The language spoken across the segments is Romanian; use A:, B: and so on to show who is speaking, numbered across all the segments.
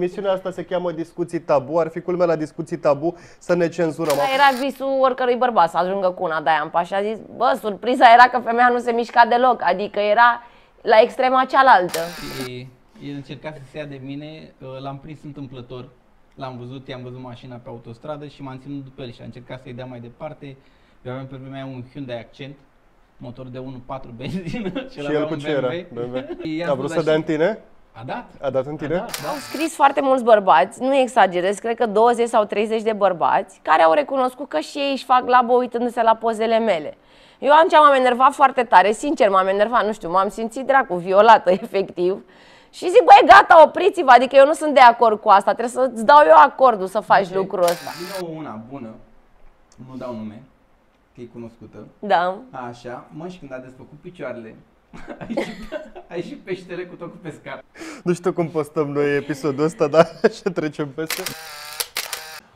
A: Emisiunea asta se cheamă Discuții Tabu. Ar fi culmea la Discuții Tabu să ne cenzurăm.
B: Dar era visul oricărui bărbat să ajungă cu una de-aia în pașa. A zis, bă, surpriza era că femeia nu se mișca deloc, adică era la extrema cealaltă.
C: Și el încerca să se ia de mine, uh, l-am prins întâmplător, l-am văzut, i-am văzut mașina pe autostradă și m-am ținut după el și a încercat să-i dea mai departe. Eu aveam pe vremea aia un Hyundai Accent, motor de 1.4 benzină și,
A: Și el cu ce era? BMW?
C: I-am
A: A vrut
C: spus
A: să dea în
C: așa-
A: tine?
C: A dat.
A: A dat în tine?
C: A dat, da.
B: Au scris foarte mulți bărbați, nu exagerez, cred că 20 sau 30 de bărbați, care au recunoscut că și ei își fac labă uitându-se la pozele mele. Eu atunci m-am enervat foarte tare, sincer m-am enervat, nu știu, m-am simțit dracu violată, efectiv. Și zic, băi, gata, opriți-vă, adică eu nu sunt de acord cu asta, trebuie să-ți dau eu acordul să faci lucrul ăsta.
C: Vine una bună, nu dau nume, că e cunoscută.
B: Da.
C: Așa, mă, și când a desfăcut picioarele, a ieșit, a ieșit peștele cu tot cu pescar.
A: Nu știu cum postăm noi episodul ăsta, dar așa trecem peste.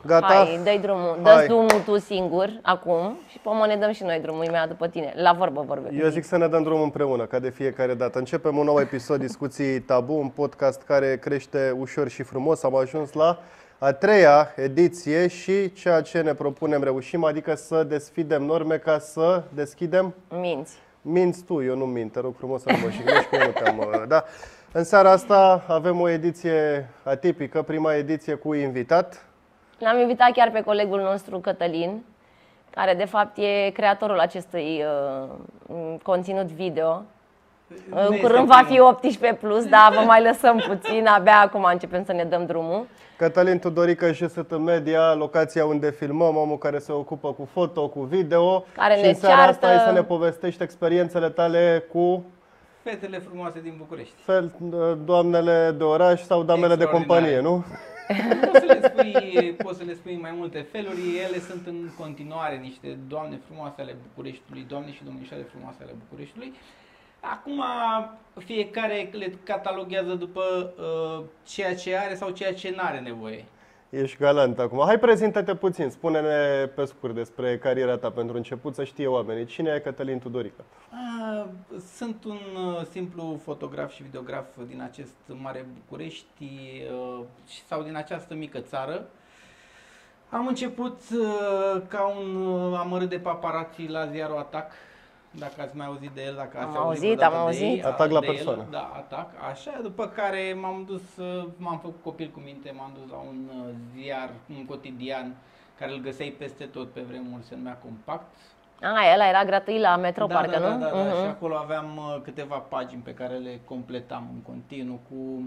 A: Gata?
B: Hai, dă drumul,
A: Hai.
B: dă drumul tu singur, acum, și pe urmă ne dăm și noi drumul imediat după tine. La vorbă vorbim.
A: Eu zic să ne dăm drumul împreună, ca de fiecare dată. Începem un nou episod Discuții Tabu, un podcast care crește ușor și frumos. Am ajuns la a treia ediție și ceea ce ne propunem reușim, adică să desfidem norme ca să deschidem
B: Minți.
A: Minți tu, eu nu mint, te rog frumos să nu mă șignești, că eu nu te-am... uh, Da. În seara asta avem o ediție atipică, prima ediție cu invitat.
B: L-am invitat chiar pe colegul nostru Cătălin, care de fapt e creatorul acestui uh, m, conținut video.
C: Nu
B: În
C: este
B: curând va fi
C: primul.
B: 18 plus, dar vă mai lăsăm puțin, abia acum începem să ne dăm drumul.
A: Cătălin Tudorică și sunt media, locația unde filmăm, omul care se ocupă cu foto, cu video.
B: Care
A: și
B: ne
A: în seara asta
B: ceartă.
A: ai să ne povestești experiențele tale cu
C: Fetele frumoase din București.
A: fel, doamnele de oraș sau damele de companie, nu?
C: Poți să, le spui, poți să le spui în mai multe feluri, ele sunt în continuare niște doamne frumoase ale Bucureștiului, doamne și domnișoare frumoase ale Bucureștiului. Acum fiecare le cataloghează după uh, ceea ce are sau ceea ce nu are nevoie.
A: Ești galant acum. Hai, prezintă-te puțin, spune-ne pe scurt despre cariera ta pentru început, să știe oamenii. Cine e Cătălin Tudorică?
C: Ah, Sunt un uh, simplu fotograf și videograf din acest mare București uh, și- sau din această mică țară. Am început uh, ca un uh, amărât de paparații la ziarul Atac, dacă ați mai auzit de el, dacă ați
B: Am auzit,
C: vreodată
B: am
C: de
B: auzit.
C: ei,
A: Atac la
C: de el,
A: persoană.
C: da, Atac, așa, după care m-am dus, uh, m-am făcut copil cu minte, m-am dus la un uh, ziar, un cotidian, care îl găseai peste tot pe vremuri, se numea Compact,
B: A, ăla era gratuit la metro,
C: da,
B: parcă,
C: da,
B: nu?
C: Da, da, da.
B: Mhm.
C: Și acolo aveam uh, câteva pagini pe care le completam în continuu cu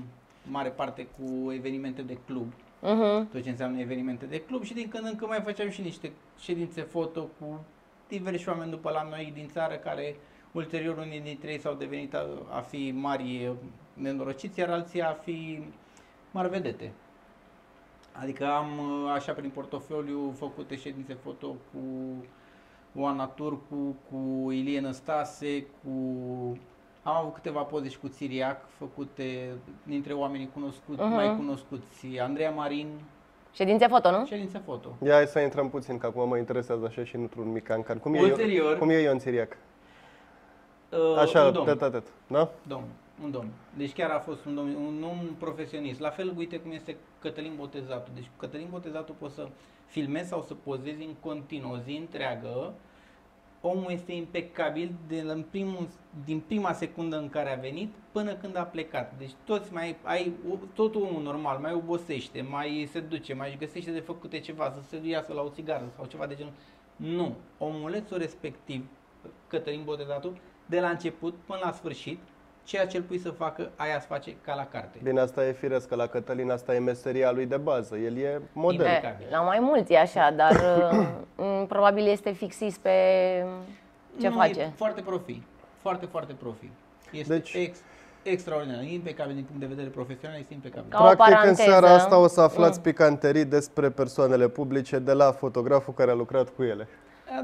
C: mare parte cu evenimente de club,
B: Mhm.
C: tot ce înseamnă evenimente de club și din când în când mai făceam și niște ședințe foto cu diversi oameni după la noi din țară care ulterior unii dintre ei s-au devenit a, a fi mari uh, nenorociți, iar alții a fi mari vedete. Adică am uh, așa prin portofoliu făcute ședințe foto cu Oana Turcu, cu Ilie Năstase, cu... Am avut câteva poze și cu Țiriac făcute dintre oamenii cunoscuți,
B: Mhm.
C: mai cunoscuți, Andreea Marin,
B: Ședințe foto, nu?
C: ședințe foto.
A: Ia hai să intrăm puțin, că acum mă interesează așa și într-un mic ancan. Cum e,
C: Ulterior-
A: Ion, cum e Ion Țiriac?
C: Uh,
A: Așa,
C: un domn,
A: tet a tet, da?
C: domn, un domn. Deci chiar a fost un, domn, un om profesionist. La fel, uite cum este Cătălin Botezatu. Deci cu Cătălin Botezatu poți să filmezi sau să pozezi în continuu, o zi întreagă. Omul este impecabil de la- în primul, din prima secundă în care a venit până când a plecat. Deci toți mai ai, tot omul normal mai obosește, mai se duce, mai își găsește de făcute ceva, să se iasă la o țigară sau ceva de genul. Nu. Omulețul respectiv, Cătălin Botezatu, de la început până la sfârșit, ceea ce îl pui să facă, aia să face ca la carte.
A: Bine, asta e firesc, că la Cătălin asta e meseria lui de bază. El e model.
C: Imediat.
B: E, la mai mulți e așa, dar uh, m, probabil este fixist pe ce
C: nu,
B: face.
C: E foarte profi. Foarte, foarte profi. Este
A: Deci-
C: deci, ex, extraordinar. E impecabil din punct de vedere profesional, este impecabil.
B: Ca o
A: Practic, în
B: paranteză.
A: seara asta o să
B: Mm.
A: aflați picanterii despre persoanele publice de la fotograful care a lucrat cu ele.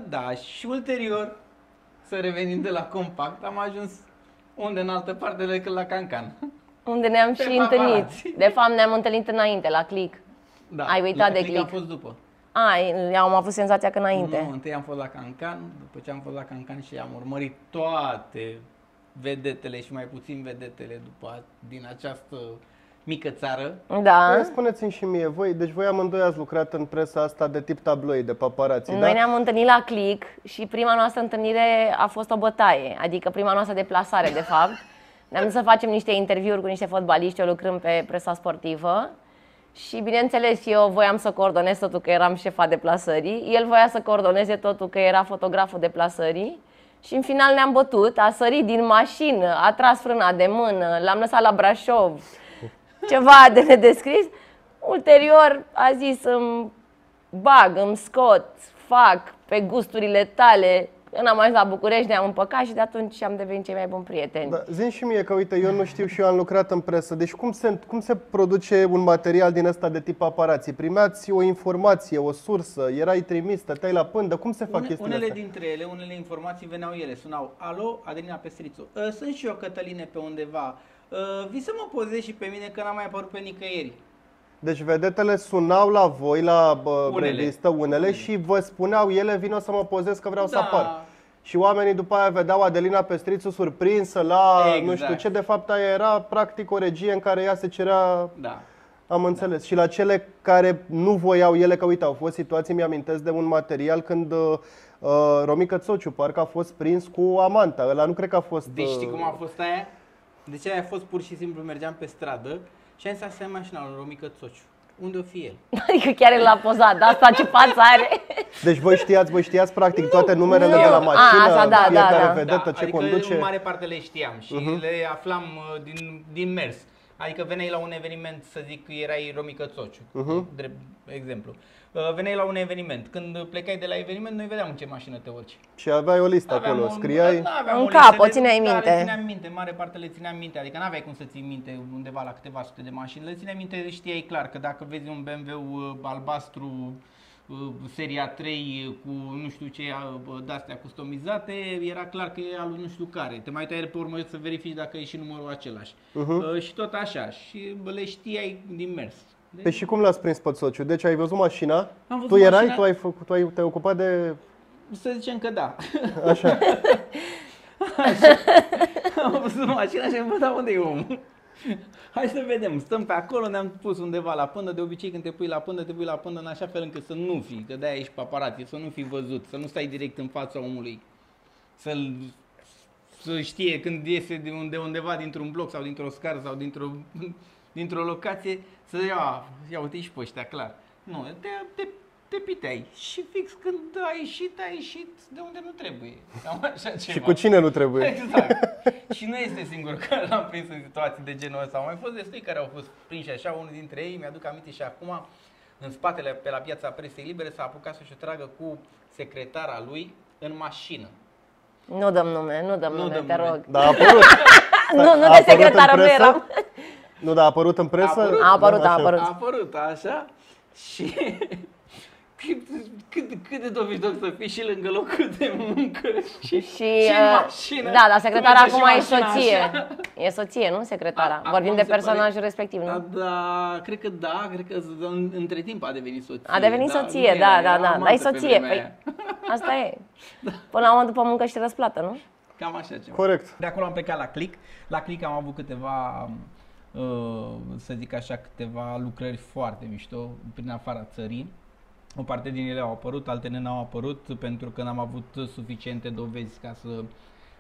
C: Da, și ulterior, să revenim de la compact, am ajuns unde în altă parte decât la Cancan.
B: Unde ne-am
C: Pe
B: și întâlnit.
C: paparazzi.
B: De fapt, ne-am întâlnit înainte, la click.
C: Da,
B: Ai uitat
C: la
B: de
C: Click
B: click.
C: am fost după.
B: A, eu am avut senzația că înainte.
C: Nu, întâi am fost la Cancan, după ce am fost la Cancan și am urmărit toate vedetele și mai puțin vedetele după a- din această mică țară.
B: Da.
A: Păi, Spuneți-mi și mie, voi, deci voi amândoi ați lucrat în presa asta de tip tabloid, de paparații,
B: Noi
A: da?
B: ne-am întâlnit la Click și prima noastră întâlnire a fost o bătaie, adică prima noastră deplasare, de fapt. Ne-am dus să facem niște interviuri cu niște fotbaliști, eu lucrând pe presa sportivă. Și bineînțeles, eu voiam să coordonez totul că eram șefa deplasării, el voia să coordoneze totul că era fotograful deplasării. Și în final ne-am bătut, a sărit din mașină, a tras frâna de mână, l-am lăsat la Brașov, ceva de nedescris. Ulterior a zis îmi bag, îmi scot, fac pe gusturile tale. Când am ajuns la București ne-am împăcat și de atunci am devenit cei mai buni prieteni.
A: Da, zi și mie că, uite, eu nu știu și eu am lucrat în presă. Deci cum se, cum se produce un material din ăsta de tip paparații? Primeați o informație, o sursă, erai trimis, stăteai la pândă, cum se fac
C: Une,
A: chestiile
C: unele
A: astea?
C: dintre ele, unele informații veneau ele, sunau Alo, Adelina Pestrițu, "Uh, sunt și eu Cătăline pe undeva, Uh, vii să mă pozezi și pe mine că n-am mai apărut pe nicăieri.
A: Deci vedetele sunau la voi, la bă,
C: Unele.
A: revistă, unele, și vă spuneau ele, vino să mă pozez că vreau să
C: Da.
A: apar. Și oamenii după aia vedeau Adelina Pestrițu surprinsă la nu
C: Exact.
A: știu ce, de fapt aia era practic o regie în care ea se cerea
C: Da.
A: Am înțeles. Și la cele care nu voiau ele, că uite, au fost situații, mi-amintesc de un material când uh, uh, Romică Țociu parcă a fost prins cu amanta. Ăla nu cred că a fost...
C: Deci știi
A: uh,
C: cum a fost aia? Deci aia a fost pur și simplu, mergeam pe stradă și am stat să mașina lui Romică Țociu. Unde o fi el?
B: Adică chiar l-a pozat, de asta ce față are.
A: Deci voi știați, voi știați practic toate numerele
B: nu.
A: de la
B: A,
A: mașină,
B: asta da,
A: fiecare
B: da, da.
A: vedetă ce
C: adică
A: conduce.
C: în mare parte le știam și le aflam uh, din, din mers. Adică veneai la un eveniment, să zic, erai Romică Țociu, drept exemplu. Uh, Veneai la un eveniment. Când plecai de la eveniment, noi vedeam în ce mașină te urci.
A: Și aveai o listă
C: Aveam
A: acolo,
C: o-
A: scriai...
C: da, aveam
B: În
C: o
B: cap,
C: listă
B: o
C: de-
B: țineai
C: Da,
B: minte.
C: le țineam minte, în mare parte le țineam minte, adică n-aveai cum să ții minte undeva la câteva sute de mașini, le țineai minte, știai clar că dacă vezi un BMW uh, albastru uh, seria 3 cu nu știu ce uh, de-astea customizate, era clar că e al lui nu știu care. Te mai uitai pe urmă să verifici dacă e și numărul același. Uh, și tot așa. Și bă, le știai din mers. Deci,
A: Păi și cum l-ați prins pe Țociu? Deci ai văzut mașina?
C: Am văzut
A: tu erai,
C: mașina.
A: tu ai, făcut, tu ai te-ai ocupat de...
C: să zicem că da.
A: Așa.
C: Am văzut mașina și am văzut unde e omul. Hai să vedem, stăm pe acolo, ne-am pus undeva la pândă, de obicei când te pui la pândă, te pui la pândă în așa fel încât să nu fii, că de-aia ești paparație, să nu fii văzut, să nu stai direct în fața omului, să-l să știe când iese de, unde, undeva dintr-un bloc sau dintr-o scară sau dintr-o, dintr-o locație, să ia, ia uite și pe ăștia, clar. Nu, te, te, te piteai și fix când ai ieșit, ai ieșit de unde nu trebuie. Cam așa ceva.
A: și cu cine nu trebuie?
C: Exact. și nu este singur care l-am prins în situații de genul ăsta. Au mai fost destui care au fost prinși așa, unul dintre ei, mi-aduc aminte și acum, în spatele, pe la piața presei libere, s-a apucat să-și o tragă cu secretara lui în mașină.
B: Nu dăm nume, nu dăm
C: Nu
B: nume,
C: dăm
B: te
C: nume.
B: rog.
A: Da, a apărut.
B: Nu, nu
A: A
B: de
A: apărut în
B: secretară, nu
A: presă?
B: eram.
A: Nu, dar a apărut în presă?
C: A apărut.
B: A apărut,
A: Da,
B: a
A: așa.
B: apărut.
C: A apărut așa și cât, cât, cât de dovidoc să fii și lângă locul de muncă și,
B: Și,
C: și în
B: uh,
C: mașină.
B: da, dar secretara
C: Merge și
B: acum e
C: mașina
B: soție.
C: așa.
B: E soție, nu secretara.
C: A-
B: Vorbim
C: acum
B: de
C: se pare-
B: personajul respectiv,
C: Da,
B: nu?
C: da, cred că da, cred că în- între timp a devenit soție.
B: A devenit
C: da,
B: soție,
C: nu
B: da,
C: era,
B: da,
C: era
B: da. Dar e
C: amantă pe
B: soție.
C: vremea
B: Păi,
C: aia.
B: asta e. Până la urmă, după muncă și răsplată, nu?
C: Cam așa ceva.
A: Corect.
C: De acolo am plecat la Click. La Click am avut câteva, uh, să zic așa, câteva lucrări foarte mișto prin afara țării. O parte din ele au apărut, altele n-au apărut pentru că n-am avut suficiente dovezi ca să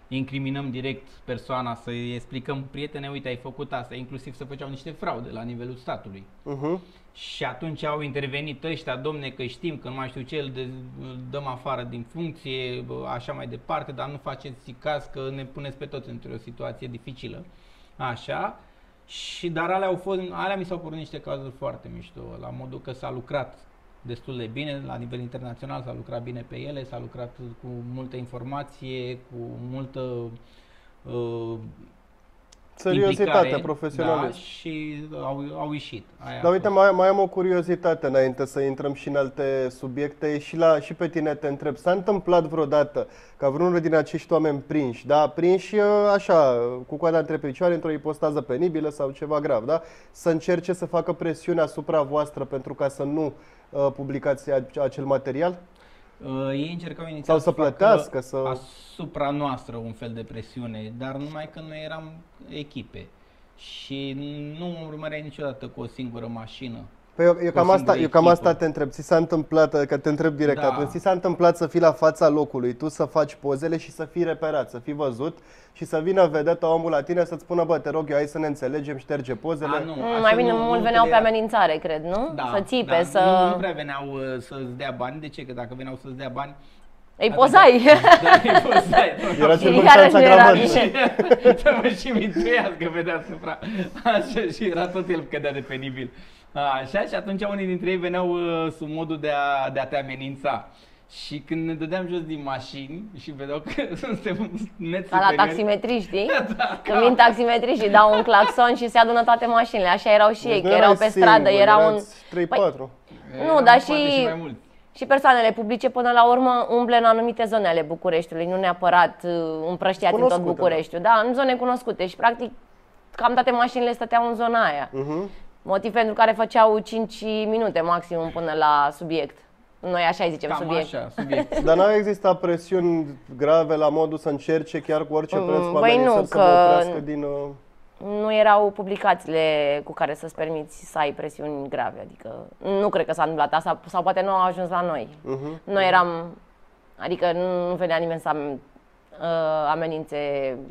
C: incriminăm direct persoana, să-i explicăm, prietene, uite, ai făcut asta, inclusiv să făceau niște fraude la nivelul statului.
A: Uh-huh.
C: Și atunci au intervenit ăștia, domne, că știm că nu mai știu ce, îl, de, îl dăm afară din funcție, bă, așa mai departe, dar nu faceți caz că ne puneți pe toți într-o situație dificilă. Așa. Și dar alea au fost, alea mi s-au părut niște cazuri foarte mișto, la modul că s-a lucrat destul de bine, la nivel internațional s-a lucrat bine pe ele, s-a lucrat cu multă informație, cu multă uh,
A: Seriozitate,
C: implicare,
A: profesionalism.
C: Da, și au, au ieșit. Aia a
A: Dar uite,
C: fost.
A: mai, mai am o curiozitate înainte să intrăm și în alte subiecte și, la, și pe tine te întreb. S-a întâmplat vreodată ca vreunul din acești oameni prinși, da, prinși uh, așa, cu coada între picioare, într-o ipostază penibilă sau ceva grav, da, să încerce să facă presiune asupra voastră pentru ca să nu uh, publicați a- acel material?
C: Uh, ei încercau inițial
A: Sau să
C: facă
A: plătească, să-
C: asupra noastră un fel de presiune, dar numai că noi eram echipe. și nu mă urmăreai niciodată cu o singură mașină.
A: Păi eu, eu,
C: Cu o
A: cam asta,
C: singură
A: eu cam
C: echipă.
A: asta te întreb. Ți s-a întâmplat, că te întreb direct
C: Da.
A: atunci, ți s-a întâmplat să fii la fața locului, tu să faci pozele și să fii reperat, să fii văzut și să vină vedeta omul la tine să-ți spună, bă, te rog eu, hai să ne înțelegem, șterge pozele.
C: A, nu,
B: Mm,
C: așa
B: Mai bine
C: nu-
B: mult
C: nu
B: veneau pe
C: era-
B: amenințare, cred, nu?
C: Da,
B: să țipe,
C: da,
B: să
C: Nu, nu prea veneau uh, să-ți dea bani. De ce? Că dacă veneau să-ți dea bani...
B: îi pozai.
C: Da, îi pozai.
A: Era
B: Și
A: circunstanța
B: iarăși nu era
A: agravantă.
B: bine.
C: să mă și mintuiască pe deasupra. Așa, și era tot el cădea de penibil. Așa, și atunci unii dintre ei veneau uh, sub modul de a, de a te amenința. Și când ne dădeam jos din mașini și vedeau că suntem net
B: Ca la
C: superiori,
B: taximetri, știi?
C: Da,
B: Când vin taximetri și dau un claxon și se adună toate mașinile. Așa erau și ei,
A: Deci
B: că
A: nu
B: erau
A: erai
B: pe stradă,
A: singur,
B: era un...
A: erați 3-4.
B: Nu,
C: eram
B: dar
C: poate
B: și-
C: mai mulți.
B: Și persoanele publice până la urmă umble în anumite zone ale Bucureștiului, nu neapărat uh, împrăștiați în tot
A: Cunoscute,
B: Bucureștiul. Da, în zone cunoscute și practic cam toate mașinile stăteau în zona aia.
A: Mhm.
B: Motiv pentru care făceau 5 minute maximum până la subiect. Noi așa îi zicem
C: Cam
B: subiect.
C: așa, subiect.
A: Dar n-au existat presiuni grave la modul să încerce chiar cu orice
B: Mm,
A: preț cu
B: băi, nu,
A: amenințări să
B: că-
A: vă oprească din... Uh...
B: Nu erau publicațiile cu care să-ți permiți să ai presiuni grave, adică nu cred că s-a întâmplat asta sau poate nu au ajuns la noi.
A: Mhm.
B: Noi eram, adică nu, nu venea nimeni să am, uh, amenințe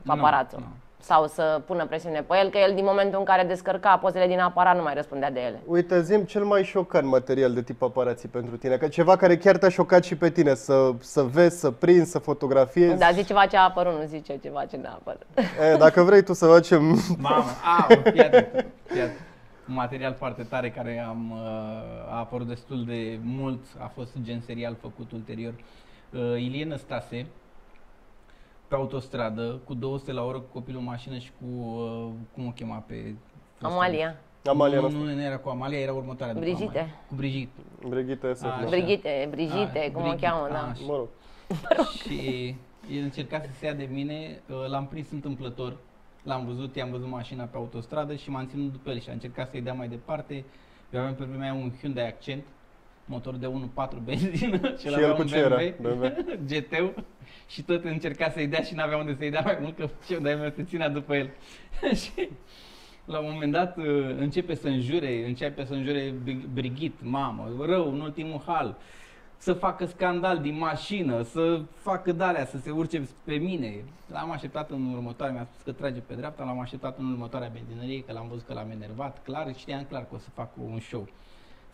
B: aparatul
C: nu.
B: Sau să pună presiune pe el, că el din momentul în care descărca pozele din aparat nu mai răspundea de ele.
A: Uite, zim cel mai șocant material de tip paparații pentru tine, că ceva care chiar te-a șocat și pe tine, să, să vezi, să prinzi, să fotografiezi.
B: Dar zici ceva ce a apărut, nu zice ceva ce n-a apărut.
A: E, dacă vrei tu să facem...
C: Mamă, a, fii atent, fii atent. Un material foarte tare care am, uh, a apărut destul de mult, a fost gen serial făcut ulterior. Uh, Ilie Năstase, pe autostradă, cu 200 la oră, cu copilul în mașină și cu, uh, cum o chema pe...
B: Amalia,
A: Amalia
C: nu,
A: noastră.
C: nu, nu era cu Amalia, era următoarea. după
B: Brigitte.
C: Amalia. Cu Brigitte.
A: Brigitte Esef,
C: Așa.
A: nu?
B: Brigitte, Brigitte,
C: A,
B: cum o
C: Brigitte,
B: cheamă, da.
C: așa.
A: Mă rog.
C: Și el încerca să se ia de mine, uh, l-am prins întâmplător, l-am văzut, i-am văzut mașina pe autostradă și m-am ținut după el și a încercat să-i dea mai departe. Eu aveam pe vremea aia un Hyundai Accent, motor de 1.4 benzină și,
A: Și el cu ce era? BMW?
C: GT și tot încerca să-i dea și n-avea unde să-i dea mai mult că Hyundai meu se ținea după el. și la un moment dat uh, începe să înjure, începe să înjure Brig- Brigitte, mamă, rău, în ultimul hal să facă scandal din mașină, să facă dalea, să se urce pe mine. L-am așteptat în următoarea, mi-a spus că trage pe dreapta, l-am așteptat în următoarea benzinărie, că l-am văzut că l-am enervat, clar, știam clar că o să fac un show.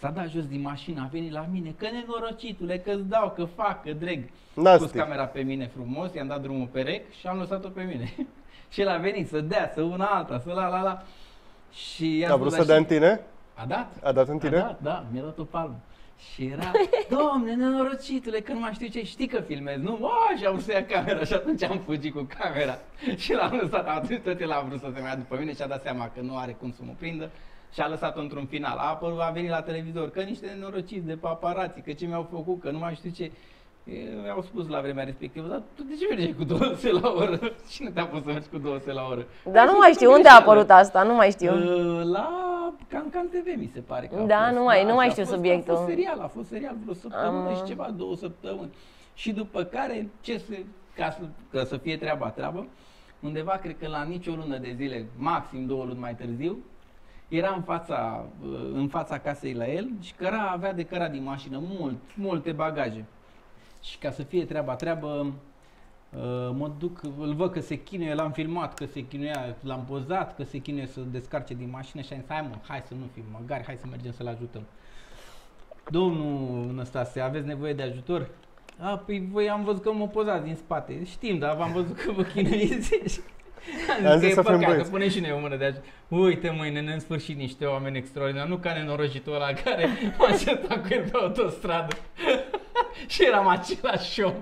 C: S-a dat jos din mașină, a venit la mine, că nenorocitule, că-ți dau, că fac, că dreg. Pus
A: Nasty.
C: camera pe mine frumos, i-am dat drumul pe rec și am lăsat-o pe mine. și el a venit să dea, să una alta, să la la la. Și i-am
A: A
C: spus
A: vrut să
C: așa-
A: dea în tine?
C: A dat?
A: A dat în
C: A
A: tine?
C: dat, da, mi-a dat o palmă. Și era, domne, nenorocitule, că nu mai știu ce, știi că filmez, nu? Mă, și a vrut să ia camera și atunci am fugit cu camera și l-am lăsat, atunci tot el a vrut să se mai ia după mine și a dat seama că nu are cum să mă prindă și a lăsat-o într-un final. A, apărut, a venit la televizor, că niște nenorociți de paparații, că ce mi-au făcut, că nu mai știu ce. Eu Mi-au spus la vremea respectivă, dar tu de ce mergi cu 200 la oră? Cine te-a pus să mergi cu 200 la oră?
B: Dar nu mai știu, unde a apărut asta? Nu mai știu.
C: Uh, La Cancan TV mi se pare că a
B: Da,
C: fost.
B: nu mai- nu
C: și
B: mai
C: a
B: știu
C: fost,
B: subiectul.
C: A fost serial, a fost serial vreo săptămână
B: Am-
C: și ceva, două săptămâni. Și după care, ce se, ca, să, ca să fie treaba treabă, undeva, cred că la nicio lună de zile, maxim două luni mai târziu, era în fața, uh, în fața casei la el și căra, avea de cărat din mașină mult, multe bagaje. Și ca să fie treaba treabă, Uh, mă duc, îl văd că se chinuie, l-am filmat că se chinuia, l-am pozat că se chinuie să descarce din mașină și am zis, hai mă, hai să nu fim măgari, hai să mergem să-l ajutăm. Domnul Năstase, aveți nevoie de ajutor? A, păi voi am văzut că mă pozați din spate. Știm, dar v-am văzut că vă chinuiți. Am
A: Am
C: zis
A: zis
C: că
A: să
C: e
A: fim
C: păcat,
A: băieți.
C: să punem și noi o mână de ajutor. Uite mâine, ne în sfârșit niște oameni extraordinari, nu ca nenorocitul ăla care m-a certat cu el pe autostradă. și eram același om.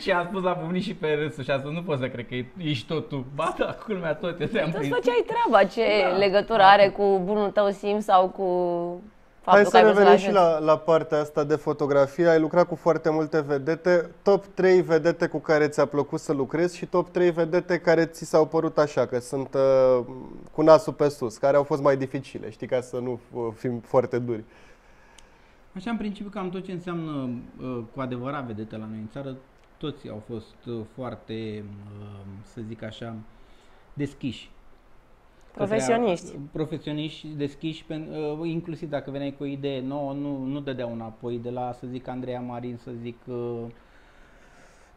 C: Și am spus la pumnii și pe râsul și a spus, nu pot să cred că ești tot tu. Ba da, culmea tot, eu te-am
B: Tu
C: prins.
B: făceai treaba, ce
C: Da.
B: legătură are cu bunul tău simț sau cu
A: Hai
B: faptul
A: să
B: că ai vrut
A: revenim
B: să-l
A: și
B: ajuți?
A: la, la partea asta de fotografie. Ai lucrat cu foarte multe vedete. Top 3 vedete cu care ți-a plăcut să lucrezi și top 3 vedete care ți s-au părut așa, că sunt uh, cu nasul pe sus, care au fost mai dificile, știi, ca să nu uh, fim foarte duri.
C: Așa, în principiu, cam tot ce înseamnă uh, cu adevărat vedete la noi în țară, toți au fost uh, foarte, uh, să zic așa, deschiși.
B: Profesioniști.
C: Către profesioniști. deschiși, pen, uh, inclusiv dacă veneai cu o idee nouă, nu, nu dădeau înapoi de la, să zic, Andreea Marin, să zic, uh,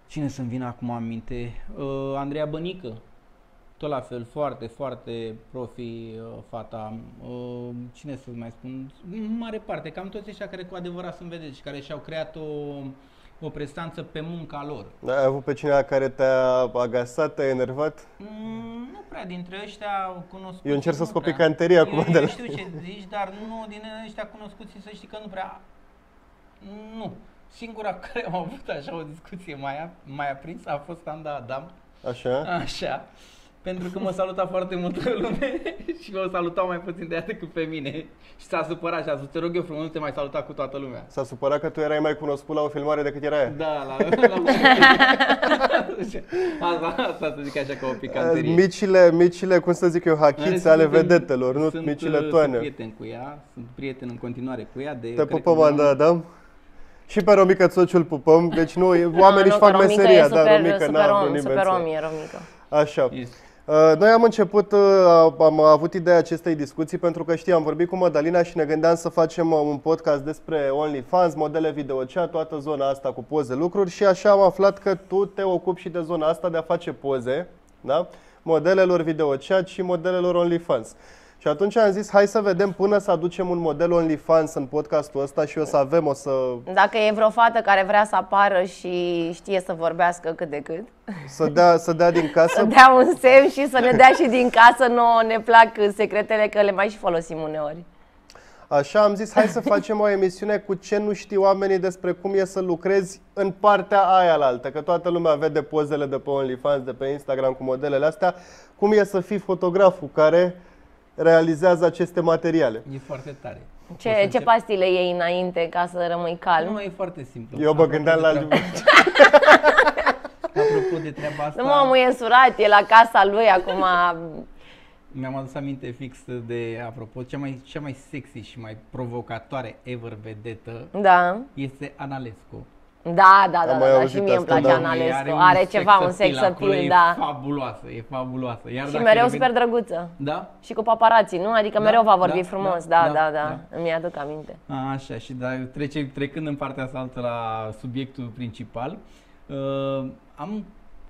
C: cine să-mi vină acum în minte, uh, Andreea Bănică, tot la fel, foarte, foarte profi uh, fata, uh, cine să mai spun, în mare parte, cam toți ăștia care cu adevărat sunt vedeți și care și-au creat o, o prestanță pe munca lor.
A: Ai avut pe cineva care te-a agasat, te-a enervat?
C: Mm, nu prea dintre ăștia cunoscuți.
A: Eu încerc să
C: nu
A: scot
C: prea.
A: picanterie acum
C: eu,
A: de
C: eu
A: la-
C: știu ce zici, dar nu din ăștia cunoscuți să știi că nu prea... Nu. Singura cu care am avut așa o discuție mai, a- mai aprinsă a fost Anda Adam.
A: Așa?
C: Așa. Pentru că mă saluta foarte multă lume și mă salutau mai puțin de ea decât pe mine. Și s-a supărat și a zis, te rog eu frumos, nu te mai saluta cu toată lumea.
A: S-a supărat că tu erai mai cunoscut la o filmare decât era aia?
C: Da, la, la asta, asta să zic așa ca o picanterie.
A: Micile, micile, cum să zic eu, hachițe
C: Sunt-
A: ale
C: suntem-
A: vedetelor, nu
C: sunt,
A: micile
C: uh, Sunt
A: toane.
C: prieten cu ea, sunt prieten în continuare cu ea. De,
A: Te
C: cred că
A: pupăm,
C: vreau-
A: Anda Adam? Și pe Romica Țociul pupăm, deci nu, oamenii
B: Nu,
A: își
B: nu,
A: fac
B: că Romica
A: meseria,
B: e super,
A: dar Romica
B: super
A: n-a
B: om,
A: vrut nimeni
B: super
A: să-
B: om e Romica.
A: Așa.
C: Este.
A: Uh, Noi am început, uh, am avut ideea acestei discuții pentru că știi, am vorbit cu Madalina și ne gândeam să facem uh, un podcast despre OnlyFans, modele video chat, toată zona asta cu poze, lucruri și așa am aflat că tu te ocupi și de zona asta de a face poze, da? modelelor video chat și modelelor OnlyFans. Și atunci am zis, hai să vedem până să aducem un model OnlyFans în podcastul ăsta și o să avem, o să,
B: Dacă e vreo fată care vrea să apară și știe să vorbească cât de cât,
A: să, dea, să dea din
B: să
A: casă
B: dea un semn și să ne dea și din casă, nouă ne plac secretele că le mai și folosim uneori.
A: Așa am zis, hai să facem o emisiune cu ce nu știu oamenii despre cum e să lucrezi în partea aia la altă, că toată lumea vede pozele de pe OnlyFans, de pe Instagram cu modelele astea, cum e să fii fotograful care realizează aceste materiale.
C: E foarte tare. O să
B: Ce, ce
C: încep-
B: pastile iei înainte ca să rămâi calm?
C: Nu, e foarte simplu.
A: Eu mă
C: Apropo
A: gândeam
C: de
A: la...
C: treaba- Apropo de treaba asta,
B: Nu mă, e însurat, e la casa lui acum.
C: mi-am adus aminte fix de, apropo, cea mai, cea mai sexy și mai provocatoare ever vedetă
B: Da,
C: este Analescu.
B: Da, da, da,
A: Am mai
B: da, da,
A: auzit
B: și mie îmi
A: asta,
B: place
A: da.
B: Analescu.
C: un
B: Are
C: sex
B: ceva, un
C: appeal
B: sex
C: acolo,
B: appeal,
C: e
B: da.
C: fabuloasă, e fabuloasă. Iar
B: Și
C: dacă
B: mereu
C: reveni-
B: super drăguță.
C: Da?
B: Și cu paparații, nu? Adică
C: Da,
B: mereu va vorbi
C: da,
B: frumos,
C: da,
B: da, da,
C: da,
B: da, îmi aduc aminte.
C: A, așa, și da, trece, trecând în partea asta altă la subiectul principal, uh, am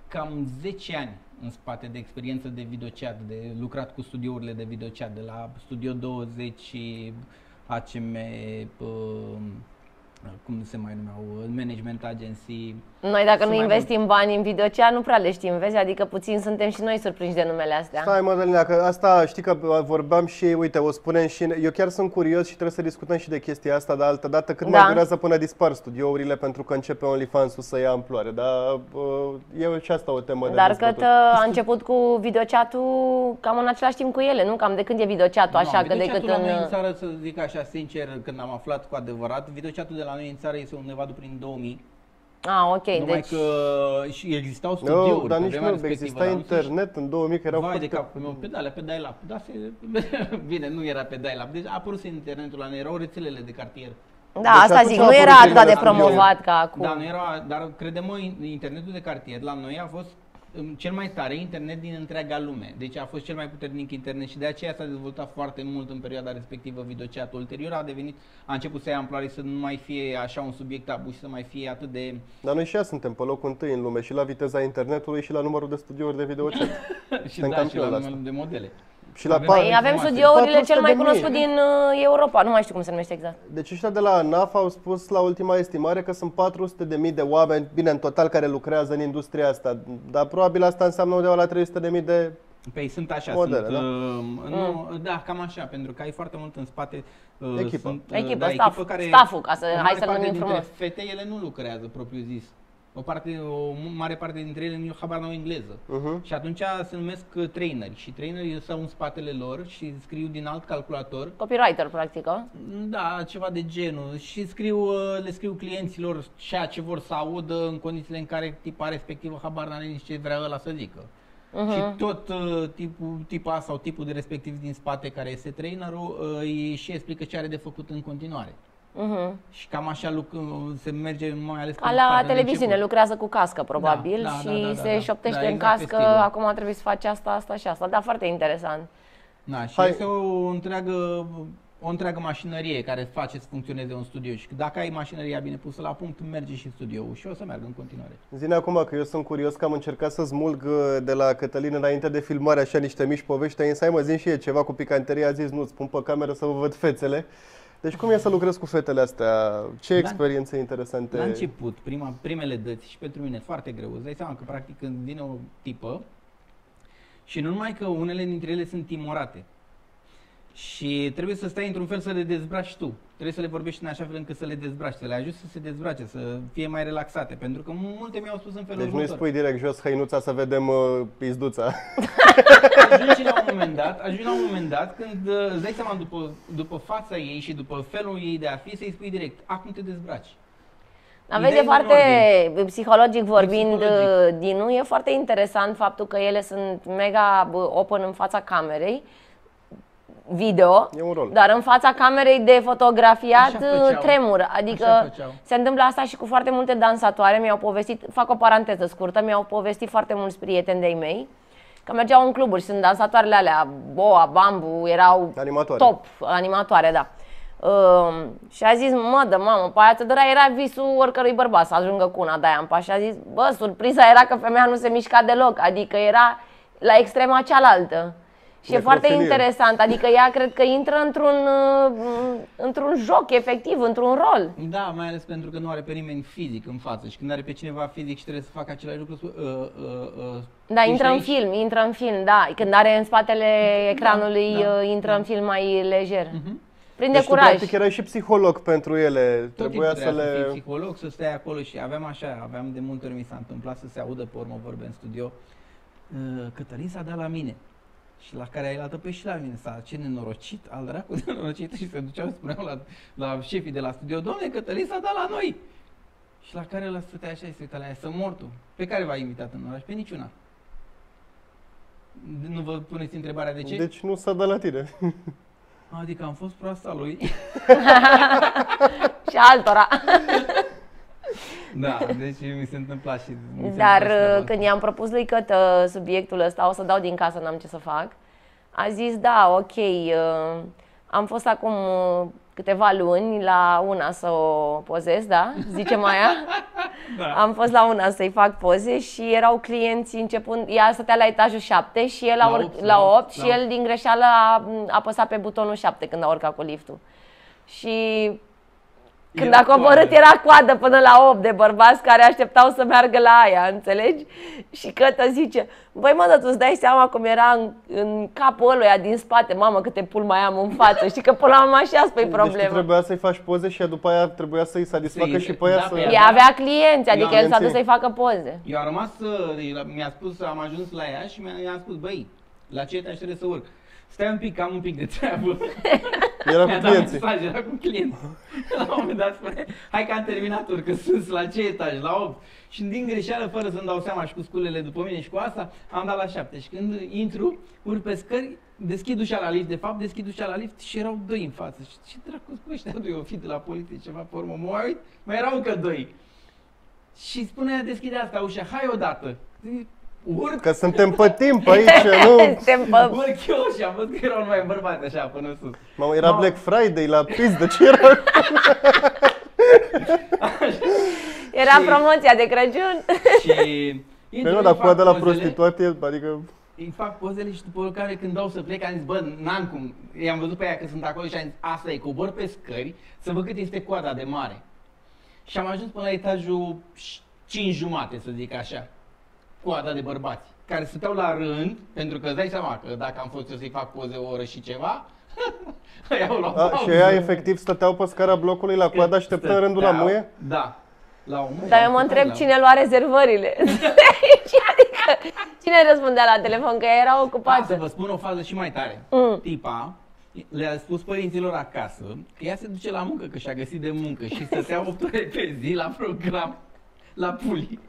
C: cam 10 ani în spate de experiență de videochat, de lucrat cu studiourile de videochat, de la Studio 20, ACM, uh, cum se mai numeau, management agency.
B: Noi dacă
C: Sunt
B: nu
C: mai
B: investim bani în videocea, nu prea le știm, vezi? Adică puțin suntem și noi surprinși de numele astea.
A: Stai, Madalina, că asta știi că vorbeam și, uite, o spunem și... Eu chiar sunt curios și trebuie să discutăm și de chestia asta, dar altă dată cât
B: Da.
A: mai durează până dispar studiourile pentru că începe OnlyFans-ul să ia amploare, dar uh, e și asta o temă de
B: Dar că
A: dezbătut.
B: tă, a început cu videochatul cam în același timp cu ele, nu? Cam de când e videochatul, așa,
C: Nu,
B: că decât
C: videochatul la noi în
B: în...
C: țară, să zic așa sincer, când am aflat cu adevărat, videochatul de la noi în țară este undeva prin 2000.
B: Ah, ok,
C: Numai
B: deci...
C: că și existau studiouri
A: Nu, dar
C: pe
A: nici
C: vremea
A: nu,
C: respectivă,
A: exista
C: dar nu se
A: internet în 2000, că erau
C: Vai de
A: foarte...
C: capul meu, pe pe dial-up. Da, se... Bine, nu era pe dial-up. Deci a apărut internetul la noi, erau rețelele de cartier.
B: Da,
A: Deci
B: asta
A: atunci
B: zic,
A: au
B: nu
A: apărut
B: era atât de
A: primele
B: promovat ca acum.
C: Da, nu era, dar credem internetul de cartier la noi a fost um, cel mai tare internet din întreaga lume. Deci a fost cel mai puternic internet și de aceea s-a dezvoltat foarte mult în perioada respectivă videochat. Ulterior a devenit, a început să ia amploare să nu mai fie așa un subiect tabu și să mai fie atât de
A: Dar noi și ea suntem pe locul întâi în lume, și la viteza internetului și la numărul de studiouri de videochat.
C: și
A: Suntem
C: da, și
A: campioni
C: la
A: la
C: numărul de modele.
A: Și la
C: Avem-
A: pa-
B: Păi avem
C: informații.
B: studiourile cel mai
A: 400.000.
B: cunoscut din uh, Europa, nu mai știu cum se numește exact.
A: Deci ăștia de la ANAF au spus la ultima estimare că sunt 400.000 de oameni, bine, în total, care lucrează în industria asta. Dar probabil asta înseamnă undeva la 300.000 de...
C: Păi sunt așa,
A: Modele,
C: sunt,
A: da?
C: uh, nu, da, cam așa, pentru că ai foarte mult în spate. Uh,
A: Echipă.
C: Sunt, uh,
B: Echipă,
C: da,
B: staff,
C: echipă care,
B: stafful, ca să-
C: o
B: hai
C: mare
B: să-l
C: parte
B: numim
C: dintre
B: frumos.
C: fete, ele nu lucrează, propriu zis. O, parte, o mare parte dintre ele nici habar n-au engleză.
A: Mhm.
C: Și atunci se numesc uh, traineri și trainerii stau în spatele lor și scriu din alt calculator
B: Copywriter, practic, a?
C: da, ceva de genul. Și scriu, uh, le scriu clienților ceea ce vor să audă în condițiile în care tipa respectivă habar n-are nici ce vrea ăla să zică. Și tot uh, tipul, tipa sau tipul de respectiv din spate care este trainerul uh, îi și explică ce are de făcut în continuare.
B: Mhm.
C: Și cam așa luc- uh, se merge mai ales
B: Ca
C: pe
B: la
C: partea de
B: televiziune,
C: început.
B: lucrează cu cască, probabil,
C: da,
B: și
C: da, da, da,
B: se
C: da.
B: șoptește
C: Da,
B: în
C: exact pe
B: cască,
C: stilul.
B: acum trebuie să faci asta, asta și asta. Da, foarte interesant.
C: Da, și
A: Hai.
C: este o întreagă, o întreagă mașinărie care face să funcționeze un studio și dacă ai mașinăria bine pusă la punct, merge și studioul și o să meargă în continuare.
A: Zine acum că eu sunt curios că am încercat să smulg uh, de la Cătălin înainte de filmare așa niște mici povești, ai însai mă zin și e ceva cu picanterie, a zis nu, spun pe cameră să vă văd fețele. Deci cum e să lucrezi cu fetele astea? Ce
C: La-
A: experiențe interesante?
C: La început, prima, primele dăți și pentru mine foarte greu. Îți dai seama că practic când vine o tipă și nu numai că unele dintre ele sunt timorate și trebuie să stai într-un fel să le dezbraci tu. Trebuie să le vorbești în așa fel încât să le dezbraci, să le ajuți să se dezbrace, să fie mai relaxate. Pentru că multe mi-au spus în felul
A: Deci nu-i
C: următor.
A: spui direct jos hăinuța să vedem uh, pizduța.
C: ajungi la un moment dat, ajungi la un moment dat când uh, îți dai seama după, după fața ei și după felul ei de a fi să-i spui direct, acum te dezbraci.
B: Dar
C: Idei
B: vezi, e
C: în
B: foarte, psihologic vorbind,
C: psihologic.
B: Dinu, e foarte interesant faptul că ele sunt mega bă, open în fața camerei, video,
A: E un rol.
B: dar în fața camerei de fotografiat
C: Așa făceau.
B: tremur. Adică
C: Așa făceau.
B: se întâmplă asta și cu foarte multe dansatoare. Mi-au povestit, fac o paranteză scurtă, mi-au povestit foarte mulți prieteni de-ai mei că mergeau în cluburi și sunt dansatoarele alea, Boa, Bambu, erau
A: Animatoare.
B: top, animatoare, da. Uh, și a zis, mă, de mamă, pe aia Teodora era visul oricărui bărbat să ajungă cu una de-aia în pas. Și a zis, bă, surpriza era că femeia nu se mișca deloc, adică era la extrema cealaltă. Și e foarte
A: Necrofilie.
B: interesant, adică ea cred că intră într-un, uh, într-un joc, efectiv, într-un rol.
C: Da, mai ales pentru că nu are pe nimeni fizic în față și când are pe cineva fizic și trebuie să facă același lucru, spune, uh, uh, uh,
B: Da,
C: ești
B: intră în
C: aici?
B: film, intră în film, da. Când are în spatele ecranului,
C: da,
B: uh, intră
C: da.
B: în film mai lejer.
C: Mhm.
B: Prinde
A: deci tu
B: curaj.
A: practic erai și psiholog pentru ele.
C: Tot
A: Trebuia
C: timpul
A: să
C: trebuia să,
A: le...
C: fii psiholog, să stai acolo și aveam așa, aveam de multe ori mi s-a întâmplat să se audă pe urmă vorbe în studio. "Uh, Cătălin s-a dat la mine. Și la care ai altă pe și la mine s-a ce nenorocit, al dracu de nenorocit și se duceau și spuneau la, la șefii de la studio, domne, Cătălin s-a dat la noi. Și la care la stătea așa și se uita la ea, să mor tu. Pe care v-ai invitat în oraș? Pe niciuna. Nu vă puneți întrebarea de ce?
A: Deci nu s-a dat la tine.
C: Adică am fost proasta lui.
B: Și altora.
C: Da, deci mi se întâmpla și... mi se
B: Dar
C: întâmplă și treaba
B: uh, când i-am propus lui Cătă subiectul ăsta, o să dau din casă, n-am ce să fac, a zis, da, ok, uh, am fost acum uh, câteva luni la una să o pozez, da? Zice Maia?
C: Da.
B: Am fost la una să-i fac poze și erau clienți începând, ea stătea la etajul 7 și el
C: La
B: la, ur-
C: opt,
B: la
C: la
B: 8
C: opt,
B: și
C: la
B: el din greșeală a a apăsat pe butonul 7 când a urcat cu liftul. Și când
C: Era
B: a coborât
C: coadă.
B: era coadă până la 8 de bărbați care așteptau să meargă la aia, înțelegi? Și Cătă zice, băi mă, dar tu îți dai seama cum era în, în capul ăluia din spate, mamă câte pul mai am în față, și că până la urmă așa spui
A: Deci tu
B: problemă.
A: trebuia să-i faci poze și după aia trebuia să-i satisfacă
C: Să-i-
A: și pe ea
C: da,
A: să...
C: pe ea.
B: Ea avea clienți, adică el s-a dus
A: clienții.
B: să-i facă poze.
C: Eu am rămas, uh, mi-a spus, am ajuns la ea și mi-a, i-am spus, băi, la ce etaj trebuie să urc? Stai un pic, am un pic de treabă.
A: Era
C: Mi-a
A: cu
C: dat
A: clienții.
C: mesaj, era cu clienți. La un moment dat spune, hai că am terminat urcă, sunt la ce etaj? La 8. Și din greșeală, fără să-mi dau seama și cu sculele după mine și cu asta, am dat la 7. Și când intru, urc pe scări, deschid ușa la lift, de fapt deschid ușa la lift și erau doi în față. Și ce dracu cu ăștia doi, o fi de la poliție, ceva pe urmă. Mă uit, mai erau încă doi. Și spune ea, deschide asta ușa, hai odată. Urc,
A: Că suntem pe timp aici, nu?
B: Suntem pe-
C: urc eu și am văzut că erau numai bărbați așa până sus.
A: Mamă, era
C: Mamă.
A: Black Friday la pizdă, ce era?
B: Era
C: Și-
B: promoția de Crăciun.
C: Și
A: Păi
C: intru,
A: nu,
C: îi
A: dar
C: fac
A: coada la
C: pozele,
A: prostituate, adică...
C: Îi fac pozele și după care când dau să plec am zis, bă, n-am cum. I-am văzut pe ea că sunt acolo și am zis, asta e, cobor pe scări să văd cât este coada de mare. Și am ajuns până la etajul 5 jumate, să zic așa. Coada de bărbați, care stăteau la rând, pentru că îți dai seama că dacă am fost eu să-i fac poze o oră și ceva, ăia au luat
A: A,
C: pauză.
A: și ea efectiv stăteau pe scara blocului la coadă așteptând rândul la
C: Stăteau-
A: muie?
C: Da. La o muie.
B: Dar eu
C: am
B: mă
C: stătat
B: întreb
C: la-
B: cine lua rezervările. Și adică, cine răspundea la telefon, că ea era
C: A, să
B: ocupată.
C: vă spun o fază și mai tare.
B: Mm.
C: Tipa le-a spus părinților acasă că ea se duce la muncă, că și-a găsit de muncă și stătea 8 ore pe zi la program, la puli.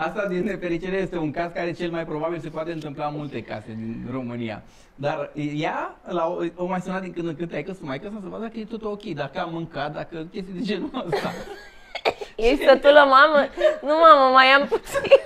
C: Asta, din nefericire, este un caz care cel mai probabil se poate întâmpla în multe case din România. Dar ea la, o, o mai sunat din când în când, că să mai să vadă dacă e tot ok, dacă am mâncat, dacă chestii de genul ăsta.
B: Ești sătulă, mamă? Nu, mamă, mai am puțin.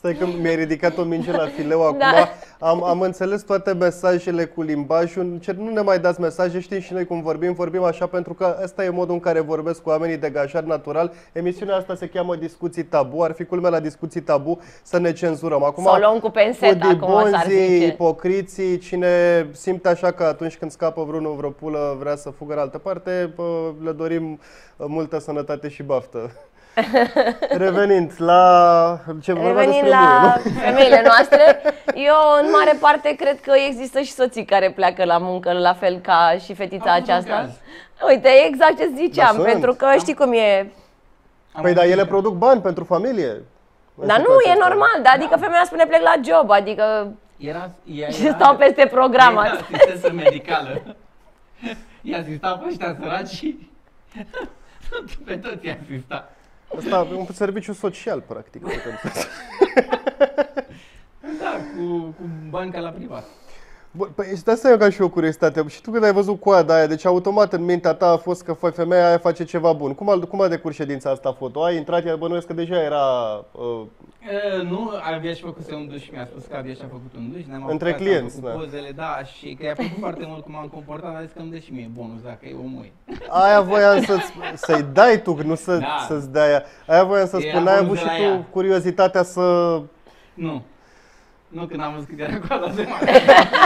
A: Stai că mi-ai ridicat o minge la fileu acum.
B: Da.
A: Am, am înțeles toate mesajele cu limbajul. Încerc, nu ne mai dați mesaje, știm și noi cum vorbim. Vorbim așa pentru că ăsta e modul în care vorbesc cu oamenii degajat natural. Emisiunea asta se cheamă Discuții Tabu. Ar fi culmea la Discuții Tabu să ne cenzurăm. Acum,
B: Să o luăm cu penset, acum s-ar
A: Pudibonzii,
B: zice.
A: ipocriții, cine simte așa că atunci când scapă vreunul vreo pulă vrea să fugă în altă parte, bă, le dorim uh, multă sănătate și baftă. Revenind la ce vorba
B: Revenind
A: despre
B: la
A: muie, nu?
B: femeile noastre, eu în mare parte cred că există și soții care pleacă la muncă la fel ca și fetița
C: Am avut un
B: aceasta.
C: caz.
B: Uite, exact ce ziceam,
A: sunt.
B: pentru că știi cum e.
C: Am
A: Păi dar
C: auzit
A: ele
C: că-
A: produc bani pentru familie. în
B: Dar nu,
A: situația
B: e
A: asta.
B: normal, da? adică femeia spune plec la job, adică
C: Era, ea
B: și
C: era,
B: stau peste program.
C: era asistență medicală. I-a asistat pe ăștia săraci și pe toți i-a asistat.
A: Asta e un serviciu social, practic. putem să-
C: Da, cu, cu bani ca la privat.
A: Bă, Păi de asta e ca și o curiozitate. Și tu când ai văzut coada aia, deci automat în mintea ta a fost că fă, femeia aia face ceva bun. Cum a, cum a decurs ședința asta foto? Ai intrat, iar bănuiesc că deja era... Uh,
C: E, nu, abia și făcuse un duș și mi-a spus că abia și-a făcut un duș. Ne-am
A: Între
C: apucat,
A: clienți,
C: am făcut
A: da.
C: pozele, da, și că i-a plăcut foarte mult cum am comportat, a zis că îmi dă și mie bonus dacă e o muie.
A: aia voiam să-ți, să-i dai tu, nu să,
C: Da.
A: să-ți dea aia. Aia voiam să
C: Era
A: spun, ai avut
C: bonus
A: și
C: de la
A: tu
C: ea.
A: curiozitatea să...
C: Nu. Nu când am văzut cât era coada de mare.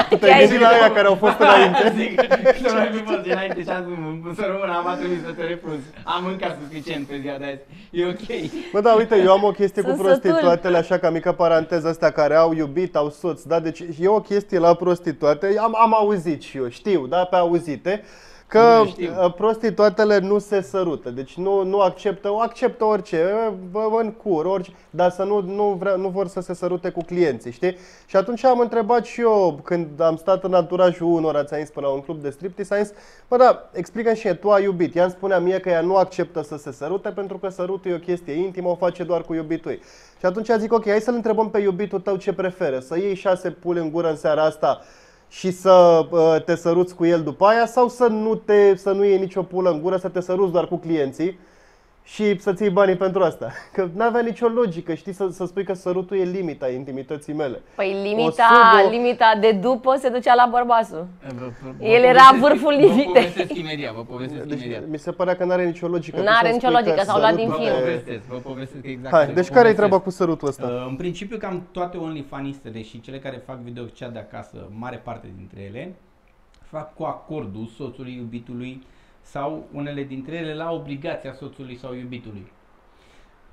A: Tu te-ai gândit la aia care au fost înainte.
C: Zic, să mai fi fost înainte și azi să rămână, am trebuit să te refuz. Am mâncat suficient pe ziua de azi. E ok.
A: Bă, da, uite, eu am o chestie cu
B: Sunt sătul.
A: prostituatele, așa ca mică paranteză astea care au iubit, au soț, da? Deci e o chestie la prostituate, am, am auzit și eu, știu, da, pe auzite, că
C: Eu știu.
A: uh, prostituatele nu se sărută, deci nu, nu acceptă, acceptă orice, bă, în cur, orice, dar să nu, nu, vrea, nu vor să se sărute cu clienții, știi? Și atunci am întrebat și eu, când am stat în anturajul unora, ți-am zis, pe la un club de striptease, am zis, bă, da, explică și mie, tu ai iubit. Ea îmi spunea mie că ea nu acceptă să se sărute pentru că sărutul e o chestie intimă, o face doar cu iubitul ei. Și atunci zic, ok, hai să-l întrebăm pe iubitul tău ce preferă, să iei șase pule în gură în seara asta și să uh, te săruți cu el după aia sau să nu, te, să nu iei nicio pulă în gură, să te săruți doar cu clienții și să-ți iei banii pentru asta. Că n-avea nicio logică, știi, să, să spui că sărutul e limita intimității mele.
B: Păi
A: O
B: limita,
A: sub- o-
B: limita de după se ducea la bărbasul.
C: Vă- vă-
B: El
C: vă
B: era
C: povestesc-
B: vârful
C: Vă
B: limitei.
C: povestesc imediat, vă povestesc
A: Deci
C: imediat.
A: mi se părea că n-are nicio logică. Tu
B: N-are
A: să-mi
B: nicio
A: spui
B: logică,
A: că
B: s-au luat din
C: Vă
A: sărutul
B: film.
A: e-
C: povestesc, vă povestesc exact.
A: Hai,
C: vă
A: deci care e
C: povestesc.
A: treaba cu sărutul ăsta?
C: Uh, În principiu cam toate OnlyFanistele și cele care fac video chat de acasă, mare parte dintre ele, fac cu acordul soțului, iubitului sau unele dintre ele la obligația soțului sau iubitului.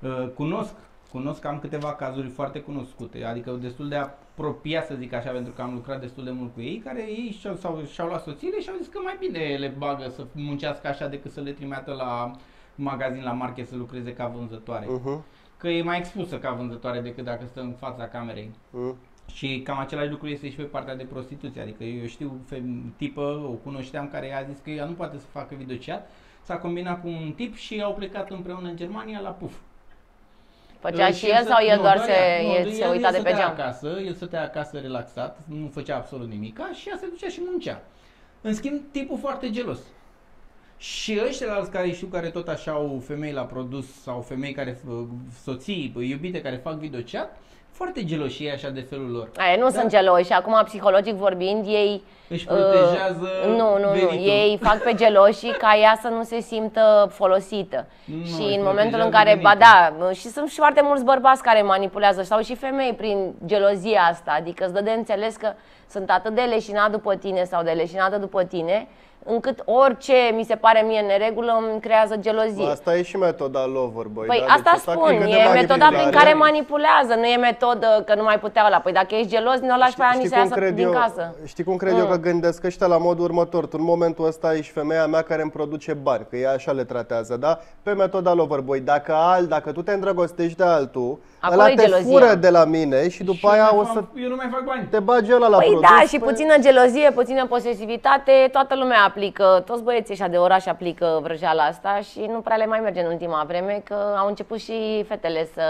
C: Uh, Cunosc, cunosc, am câteva cazuri foarte cunoscute, adică destul de apropiat să zic așa, pentru că am lucrat destul de mult cu ei, care ei și-au, sau, și-au luat soțiile și au zis că mai bine le bagă să muncească așa decât să le trimeată la magazin, la market să lucreze ca vânzătoare
A: Uh-huh.
C: că e mai expusă ca vânzătoare decât dacă stă în fața camerei.
A: Uh.
C: Și cam același lucru este și pe partea de prostituție. Adică eu știu fem- tipă, o cunoșteam care a zis că ea nu poate să facă videochat, s-a combinat cu un tip și au plecat împreună în Germania la puf.
B: Făcea
C: Uh,
B: și el
C: să-
B: sau el
C: nu,
B: doar se,
C: ea. Nu,
B: el se
C: el-
B: uita
C: el
B: de pe
C: stătea
B: geam?
C: acasă, el stătea acasă relaxat, nu făcea absolut nimic și ea se ducea și muncea. În schimb, tipul foarte gelos. Și ăștia care știu care tot așa au femei la produs sau femei care, uh, soții, iubite care fac videochat, foarte geloși ei așa de felul lor.
B: Aia, nu
C: Da.
B: sunt geloși. Acum, psihologic vorbind, ei...
C: Își
B: uh,
C: protejează
B: Nu, nu, nu.
C: venitul.
B: Ei fac pe geloși ca ea să nu se simtă folosită.
C: Nu,
B: și
C: își
B: în momentul în
C: protejează
B: care, ba
C: venitul.
B: da, și sunt și foarte mulți bărbați care manipulează sau și femei prin gelozia asta. Adică îți dă de înțeles că sunt atât de leșinat după tine sau de leșinată după tine, încât orice mi se pare mie în neregulă îmi creează gelozie.
A: Asta e și metoda Loverboy.
B: Păi
A: da?
B: asta
A: Deci o
B: spun,
A: tactică de
B: e metoda prin
A: manipulare.
B: care manipulează, nu e metodă că nu mai putea ăla. Păi dacă ești gelos, nu o lași pe aia nici să
A: cum
B: iasă
A: cred
B: din
A: eu,
B: casă.
A: Știi cum cred eu
B: Mm.
A: că gândesc ăștia la modul următor? Tu în momentul ăsta ești femeia mea care îmi produce bani, că ea așa le tratează, da? Pe metoda Loverboy. Dacă, alt, dacă tu te îndrăgostești de altul,
B: Acolo
A: ăla
B: e
A: te
B: gelozia.
A: fură de la mine și după
C: Și
A: aia
C: eu
A: o
C: nu
A: să
C: fac- Eu nu mai fac bani.
A: te bagi ăla la
B: Păi
A: produs.
B: da, și
A: păi-
B: puțină gelozie, puțină posesivitate, toată lumea aplică, toți băieții ăștia de oraș aplică vrăjeala asta și nu prea le mai merge în ultima vreme, că au început și fetele să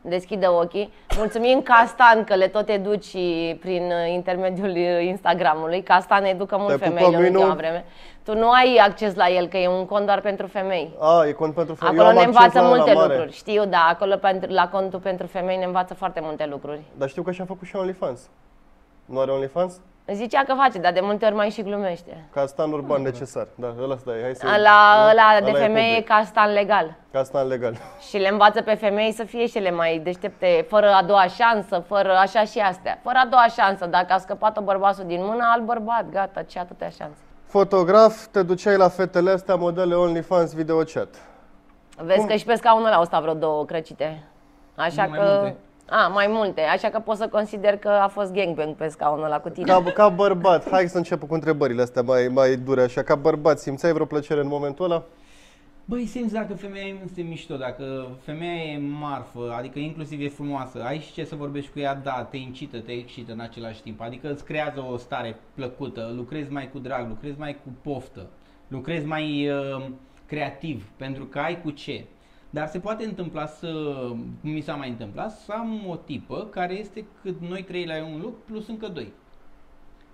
B: deschidă ochii. Mulțumim Castan că le tot educi prin uh, intermediul uh, Instagramului. Castan educă mult
A: Te
B: femeile în
A: pupăm,
B: ultima
A: Minu.
B: vreme. Tu nu ai acces la el, că e un cont doar pentru femei.
A: A, e cont pentru femei. Eu
B: Acolo
A: am
B: ne
A: acces
B: învață
A: la
B: multe
A: la mare.
B: lucruri. Știu, da, acolo pentru, la contul pentru femei ne învață foarte multe lucruri.
A: Dar știu că și-a făcut și OnlyFans. Nu are OnlyFans?
B: Zicea că face, dar de multe ori mai și glumește.
A: Castan urban necesar. Da, ăla stai, hai să...
B: La
A: nu?
B: ăla de
A: Ăla e
B: femeie e
A: public.
B: castan legal.
A: Castan legal.
B: Și le învață pe femei să fie și ele mai deștepte, fără a doua șansă, fără așa și astea. Fără a doua șansă, dacă a scăpat-o bărbatul din mână, alt bărbat, gata, ce atâtea șanse.
A: Fotograf, te duceai la fetele astea, modele OnlyFans, video chat.
B: Vezi că și pe scaunul ăla au stat vreo două crăcite. Așa
C: Nu, mai
B: că...
C: multe.
B: A, mai multe. Așa că pot să consider că a fost gangbang pe scaunul ăla cu tine.
A: Ca, ca bărbat, hai să începem cu întrebările astea mai, mai dure așa. Ca bărbat, simțeai vreo plăcere în momentul ăla?
C: Băi, simți dacă femeia este mișto, dacă femeia e marfă, adică inclusiv e frumoasă, ai și ce să vorbești cu ea, da, te incită, te excită în același timp, adică îți creează o stare plăcută, lucrezi mai cu drag, lucrezi mai cu poftă, lucrezi mai uh, creativ, pentru că ai cu ce. Dar se poate întâmpla să, cum mi s-a mai întâmplat, să am o tipă care este cât noi trei la un loc plus încă doi.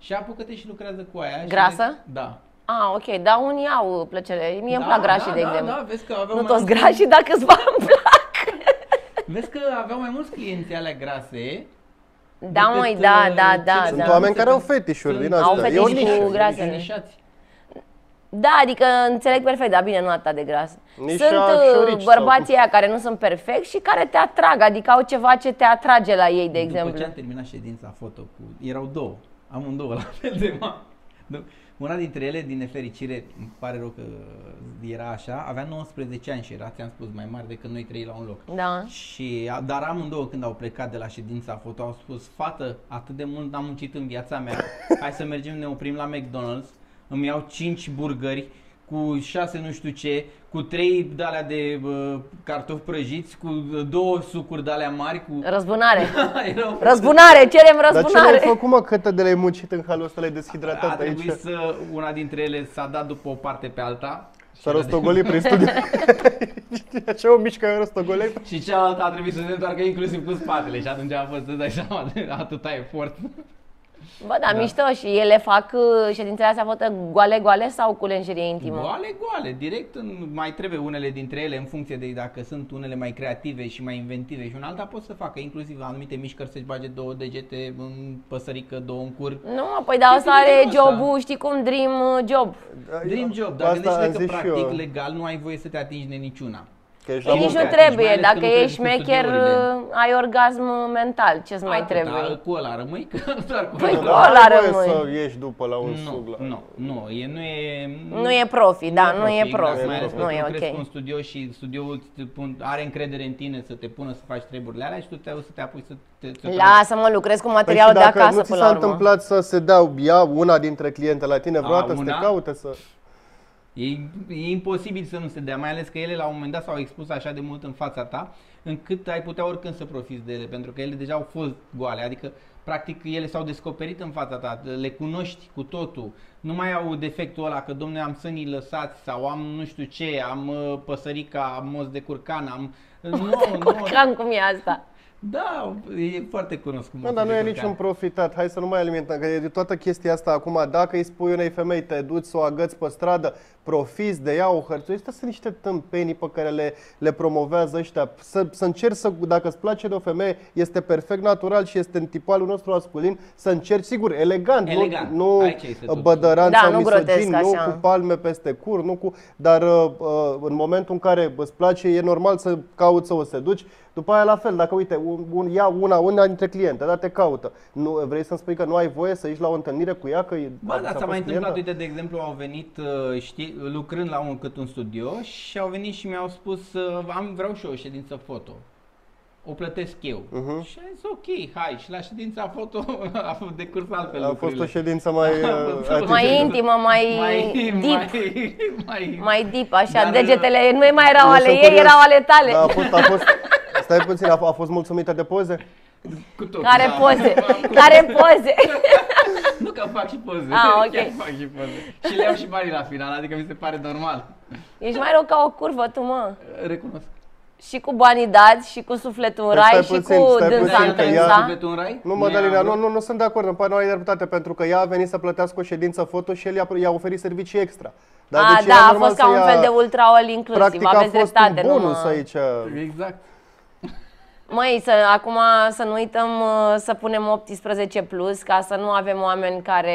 C: Și apucă-te și lucrează cu aia. și
B: Grasă?
C: vezi- Da.
B: A, ok, dar unii au plăcere. Mie îmi
C: Da,
B: plac grașii,
C: da,
B: de
C: da,
B: exemplu.
C: Da, vezi că aveau
B: nu
C: mai
B: toți
C: mulți-
B: grașii, dacă îți va îmi plac.
C: Vezi că aveau mai mulți clienți alea grase.
B: Da,
C: decât,
B: măi, da,
C: uh,
B: da, da,
C: cele-
A: Sunt
B: da.
A: oameni care au fetișuri din
C: Sunt-
A: astea.
B: Au
A: E o
B: fetiș cu
A: nișă.
B: Grasele.
C: nișați.
B: Da, adică înțeleg perfect, dar bine, nu atât de gras.
A: Nici
B: sunt
A: a
B: uh,
A: șorici sau
B: bărbații aia care nu sunt perfecti și care te atrag, adică au ceva ce te atrage la ei, de
C: După
B: exemplu.
C: ce am terminat ședința foto cu... Erau două. Amândouă la fel de mari. Nu, Una dintre ele, din nefericire, îmi pare rău că era așa, avea 19 ani și era, ți-am spus, mai mare decât noi trei la un loc.
B: Da.
C: Și, a- dar amândouă când au plecat de la ședința foto au spus Fată, atât de mult am muncit în viața mea Hai să mergem, ne oprim la McDonald's Îmi iau 5 burgeri cu 6 nu știu ce Cu 3 de-alea de uh, cartofi prăjiți Cu două sucuri de-alea mari cu...
B: Răzbunare.
C: Erau-
B: Răzbunare, cerem
A: Dar ce le-ai
B: răzbunare.
A: făcut, mă, câte de le-ai muncit în halul ăsta, le-ai
C: A
A: deshidratat aici?
C: trebuit să, una dintre ele s-a dat după o parte pe alta
A: S-a rostogolit prin studiu. Așa o mișcă rostogolit.
C: și cealaltă a trebuit să se întoarcă inclusiv cu spatele și atunci a fost, îți dai seama, de atâta efort.
B: Bă, da, mișto și ele fac uh, ședințele astea fotă goale-goale sau cu lenjerie intimă?
C: Goale, goale, direct în, mai trebuie unele dintre ele în funcție de dacă sunt unele mai creative și mai inventive și un alta pot să facă inclusiv anumite mișcări să-și bage două degete în păsărică, două în cur.
B: Nu, mă, păi da, asta
C: Chestii de
B: are
C: genul ăsta.
B: jobul, știi cum, dream uh, job.
C: Dream job, dar
A: Asta am
C: gândește-te că
A: zis și eu.
C: practic legal nu ai voie să te atingi de niciuna.
A: Că ești
B: Păi
A: la
B: nici
A: muncă.
B: nu
C: atingi, mai
B: trebuie,
C: ales
B: dacă
C: că lucrezi
B: ești
C: cu
B: șmecher,
C: studiourile.
B: uh, ai orgasm mental, ce-ți mai
C: Atâta,
B: trebuie?
C: Cu ăla rămâi, că doar cu
B: Păi
C: ăla.
B: cu
A: Dar
B: ăla
A: ai voie
B: rămâi.
A: să ieși după la un
C: Nu,
A: sug. La...
C: nu, nu, e, nu e...
B: Nu e profi, da, nu e
C: exact,
B: profi,
C: mai ales că
B: nu
C: tu
B: e
C: lucrezi cu
B: ok.
C: un studio și studioul te pun, are încredere în tine să te pună să faci treburile alea și tu te să te apuci să te... Să
B: Lasă-mă, lucrez cu
A: Păi și
B: materialul de
A: dacă
B: acasă
A: nu ți
B: până
A: s-a
B: la urmă.
A: întâmplat să se dea ea, una dintre cliente la tine vreodată, să te
C: una?
A: caute să...
C: E, e imposibil să nu se dea, mai ales că ele la un moment dat s-au expus așa de mult în fața ta, încât ai putea oricând să profiți de ele, pentru că ele deja au fost goale, adică practic ele s-au descoperit în fața ta, le cunoști cu totul, nu mai au defectul ăla că domne am sânii lăsați sau am nu știu ce, am uh, păsărica, am moz de curcan, am... Nu, nu,
B: Cam cum e asta.
C: da, e foarte cunoscut.
A: Mă,
C: mozul
A: dar nu
C: de
A: e
C: curcan.
A: niciun profitat. Hai să nu mai alimentăm, că e de toată chestia asta acum. Dacă îi spui unei femei, te duci să o agăți pe stradă, profiți de ea, o hărțuiești, astea sunt niște tâmpenii pe care le, le promovează ăștia. Să, să încerci să, dacă îți place de o femeie, este perfect natural și este în tipalul nostru masculin, să încerci, sigur, elegant,
C: Elegant.
A: nu, nu
C: Aici este totul.
A: bădăran
B: Da,
A: sau
B: nu
A: misogin,
B: grotesc
A: nu
B: așa.
A: cu palme peste cur, nu cu... Dar uh, uh, în momentul în care îți place, e normal să cauți să o seduci. După aia la fel, dacă uite, un, un, ia una, una dintre cliente, dar te caută. Nu, vrei să-mi spui că nu ai voie să ieși la o întâlnire cu ea? Că e-
C: Ba,
A: ți-a
C: da, s-a
A: fost
C: mai întâmplat,
A: clientă?
C: uite, de exemplu, au venit, uh, știi, lucrând la un cât un studio și au venit și mi-au spus, uh, am, vreau și eu o ședință foto. O plătesc eu.
A: Mhm.
C: Și am zis, ok, hai. Și la ședința foto a fost decurs altfel
A: A fost
C: lucrurile.
A: o ședință mai... uh,
C: fost-
A: atingentă.
B: Mai intimă, mai,
C: mai,
B: deep,
C: mai, mai,
B: mai deep, așa,
C: Dar,
B: degetele nu mai erau
A: Eu
B: ale
A: sunt
B: ei,
A: curios.
B: erau ale tale.
A: Da, a fost, a fost, stai puțin, a, a fost mulțumită de poze?
C: cu tot.
B: Care
C: da.
B: poze, care poze.
C: Nu că fac și poze.
B: Ah, ok.
C: Chiar fac și poze. Și le iau și banii la final, adică mi se pare normal.
B: Ești mai rău ca o curvă, tu, mă.
C: Recunosc.
B: Și cu banii dați, și cu sufletul în
A: Păi
B: rai,
A: stai
B: și
A: puțin,
B: cu
A: stai
B: dânsa
A: puțin,
B: în
A: că ea-
B: trânsa.
C: Sufletul în rai?
A: Nu,
C: Nu
A: Madalina,
C: i-a
A: nu,
C: vrut?
A: nu, nu sunt de acord, îmi pare nu ai dreptate, pentru că ea a venit să plătească o ședință foto și el i-a, i-a oferit servicii extra. Dar
B: a,
A: deci
B: da,
A: era
B: a
A: normal
B: fost ca
A: să
B: un
A: ia-
B: fel de ultra all inclusiv,
A: Practic a
B: aveți
A: fost
B: dreptate.
A: un
B: nu
A: bonus
B: mă-
A: aici.
C: Exact.
B: Măi, să, acum să nu uităm uh, să punem 18 plus ca să nu avem oameni care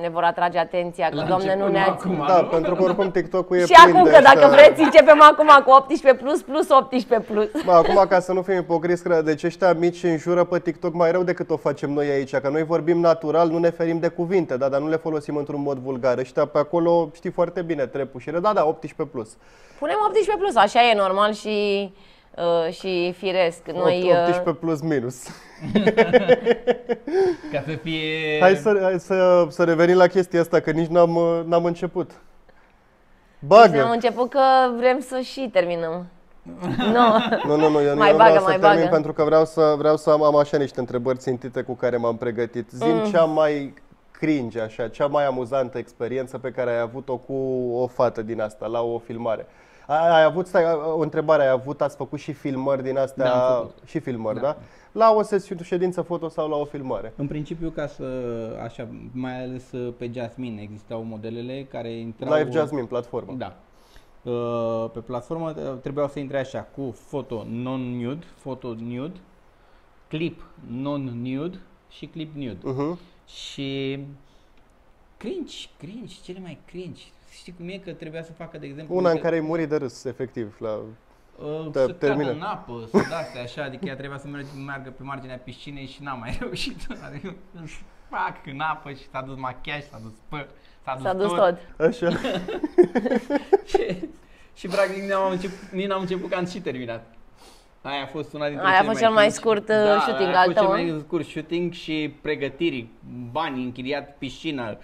B: ne vor atrage atenția că,
C: La
B: doamne, nu
C: început,
B: ne
C: nu
B: ați...
C: acum.
A: Da,
C: nu?
A: pentru că oricum TikTok-ul e
B: Și
A: plin
B: acum,
A: de
B: că dacă
A: ăștia.
B: vreți, începem acum cu 18 plus, plus 18 plus.
A: Bă, acum, ca să nu fim ipocriți, cred, deci ăștia mici înjură pe TikTok mai rău decât o facem noi aici, că noi vorbim natural, nu ne ferim de cuvinte, da, dar nu le folosim într-un mod vulgar. Ăștia pe acolo știi foarte bine trebușire, da, da, 18 plus.
B: Punem 18 plus, așa e normal și, uh, și firesc. Noi, uh,
A: 18 plus minus.
C: Ca să fie...
A: Hai să, hai să, să revenim la chestia asta, că nici n-am, uh, n-am început. Bagă!
B: am început că vrem să și terminăm. nu.
A: Nu, nu, nu, eu,
B: Mai
A: eu
B: bagă,
A: vreau să
B: mai
A: termin
B: bagă.
A: pentru că vreau să, vreau să am, am așa niște întrebări țintite cu care m-am pregătit. Zim
B: Mm.
A: cea mai cringe, așa, cea mai amuzantă experiență pe care ai avut-o cu o fată din asta, la o filmare. Ai, ai avut, stai, o întrebare, ai avut, ați făcut și filmări din astea,
C: Da, am făcut.
A: și filmări, da.
C: Da.
A: La o sesiune, ședință foto sau la o filmare?
C: În principiu, ca să, așa, mai ales uh, pe Jasmine, existau modelele care intrau...
A: Live Jasmine, platformă.
C: Da. Uh, Pe platformă uh, trebuiau să intre așa, cu foto non-nude, foto nude, clip non-nude și clip nude.
A: Uh-huh.
C: Și cringe, cringe, cele mai cringe. Știi cum e că trebuia să facă, de exemplu,
A: Una în
C: uite,
A: care ai murit de râs, efectiv. La...
C: uh,
A: te-
C: să
A: termină.
C: cadă în apă, să de așa, adică ea trebuia să meargă, meargă pe marginea piscinei și n-a mai reușit. Adică, fac în apă și s-a dus machiaj, s-a dus păr, s-a dus,
B: S-a dus tot.
A: Așa.
C: și, și practic n-am început, nici n-am început că am și terminat. Aia a fost una dintre
B: Aia a
C: cele
B: fost cel mai
C: cringe.
B: scurt, uh,
C: da,
B: shooting
C: aia a
B: al
C: fost cel
B: tău,
C: mai scurt shooting și pregătiri, bani, închiriat piscina,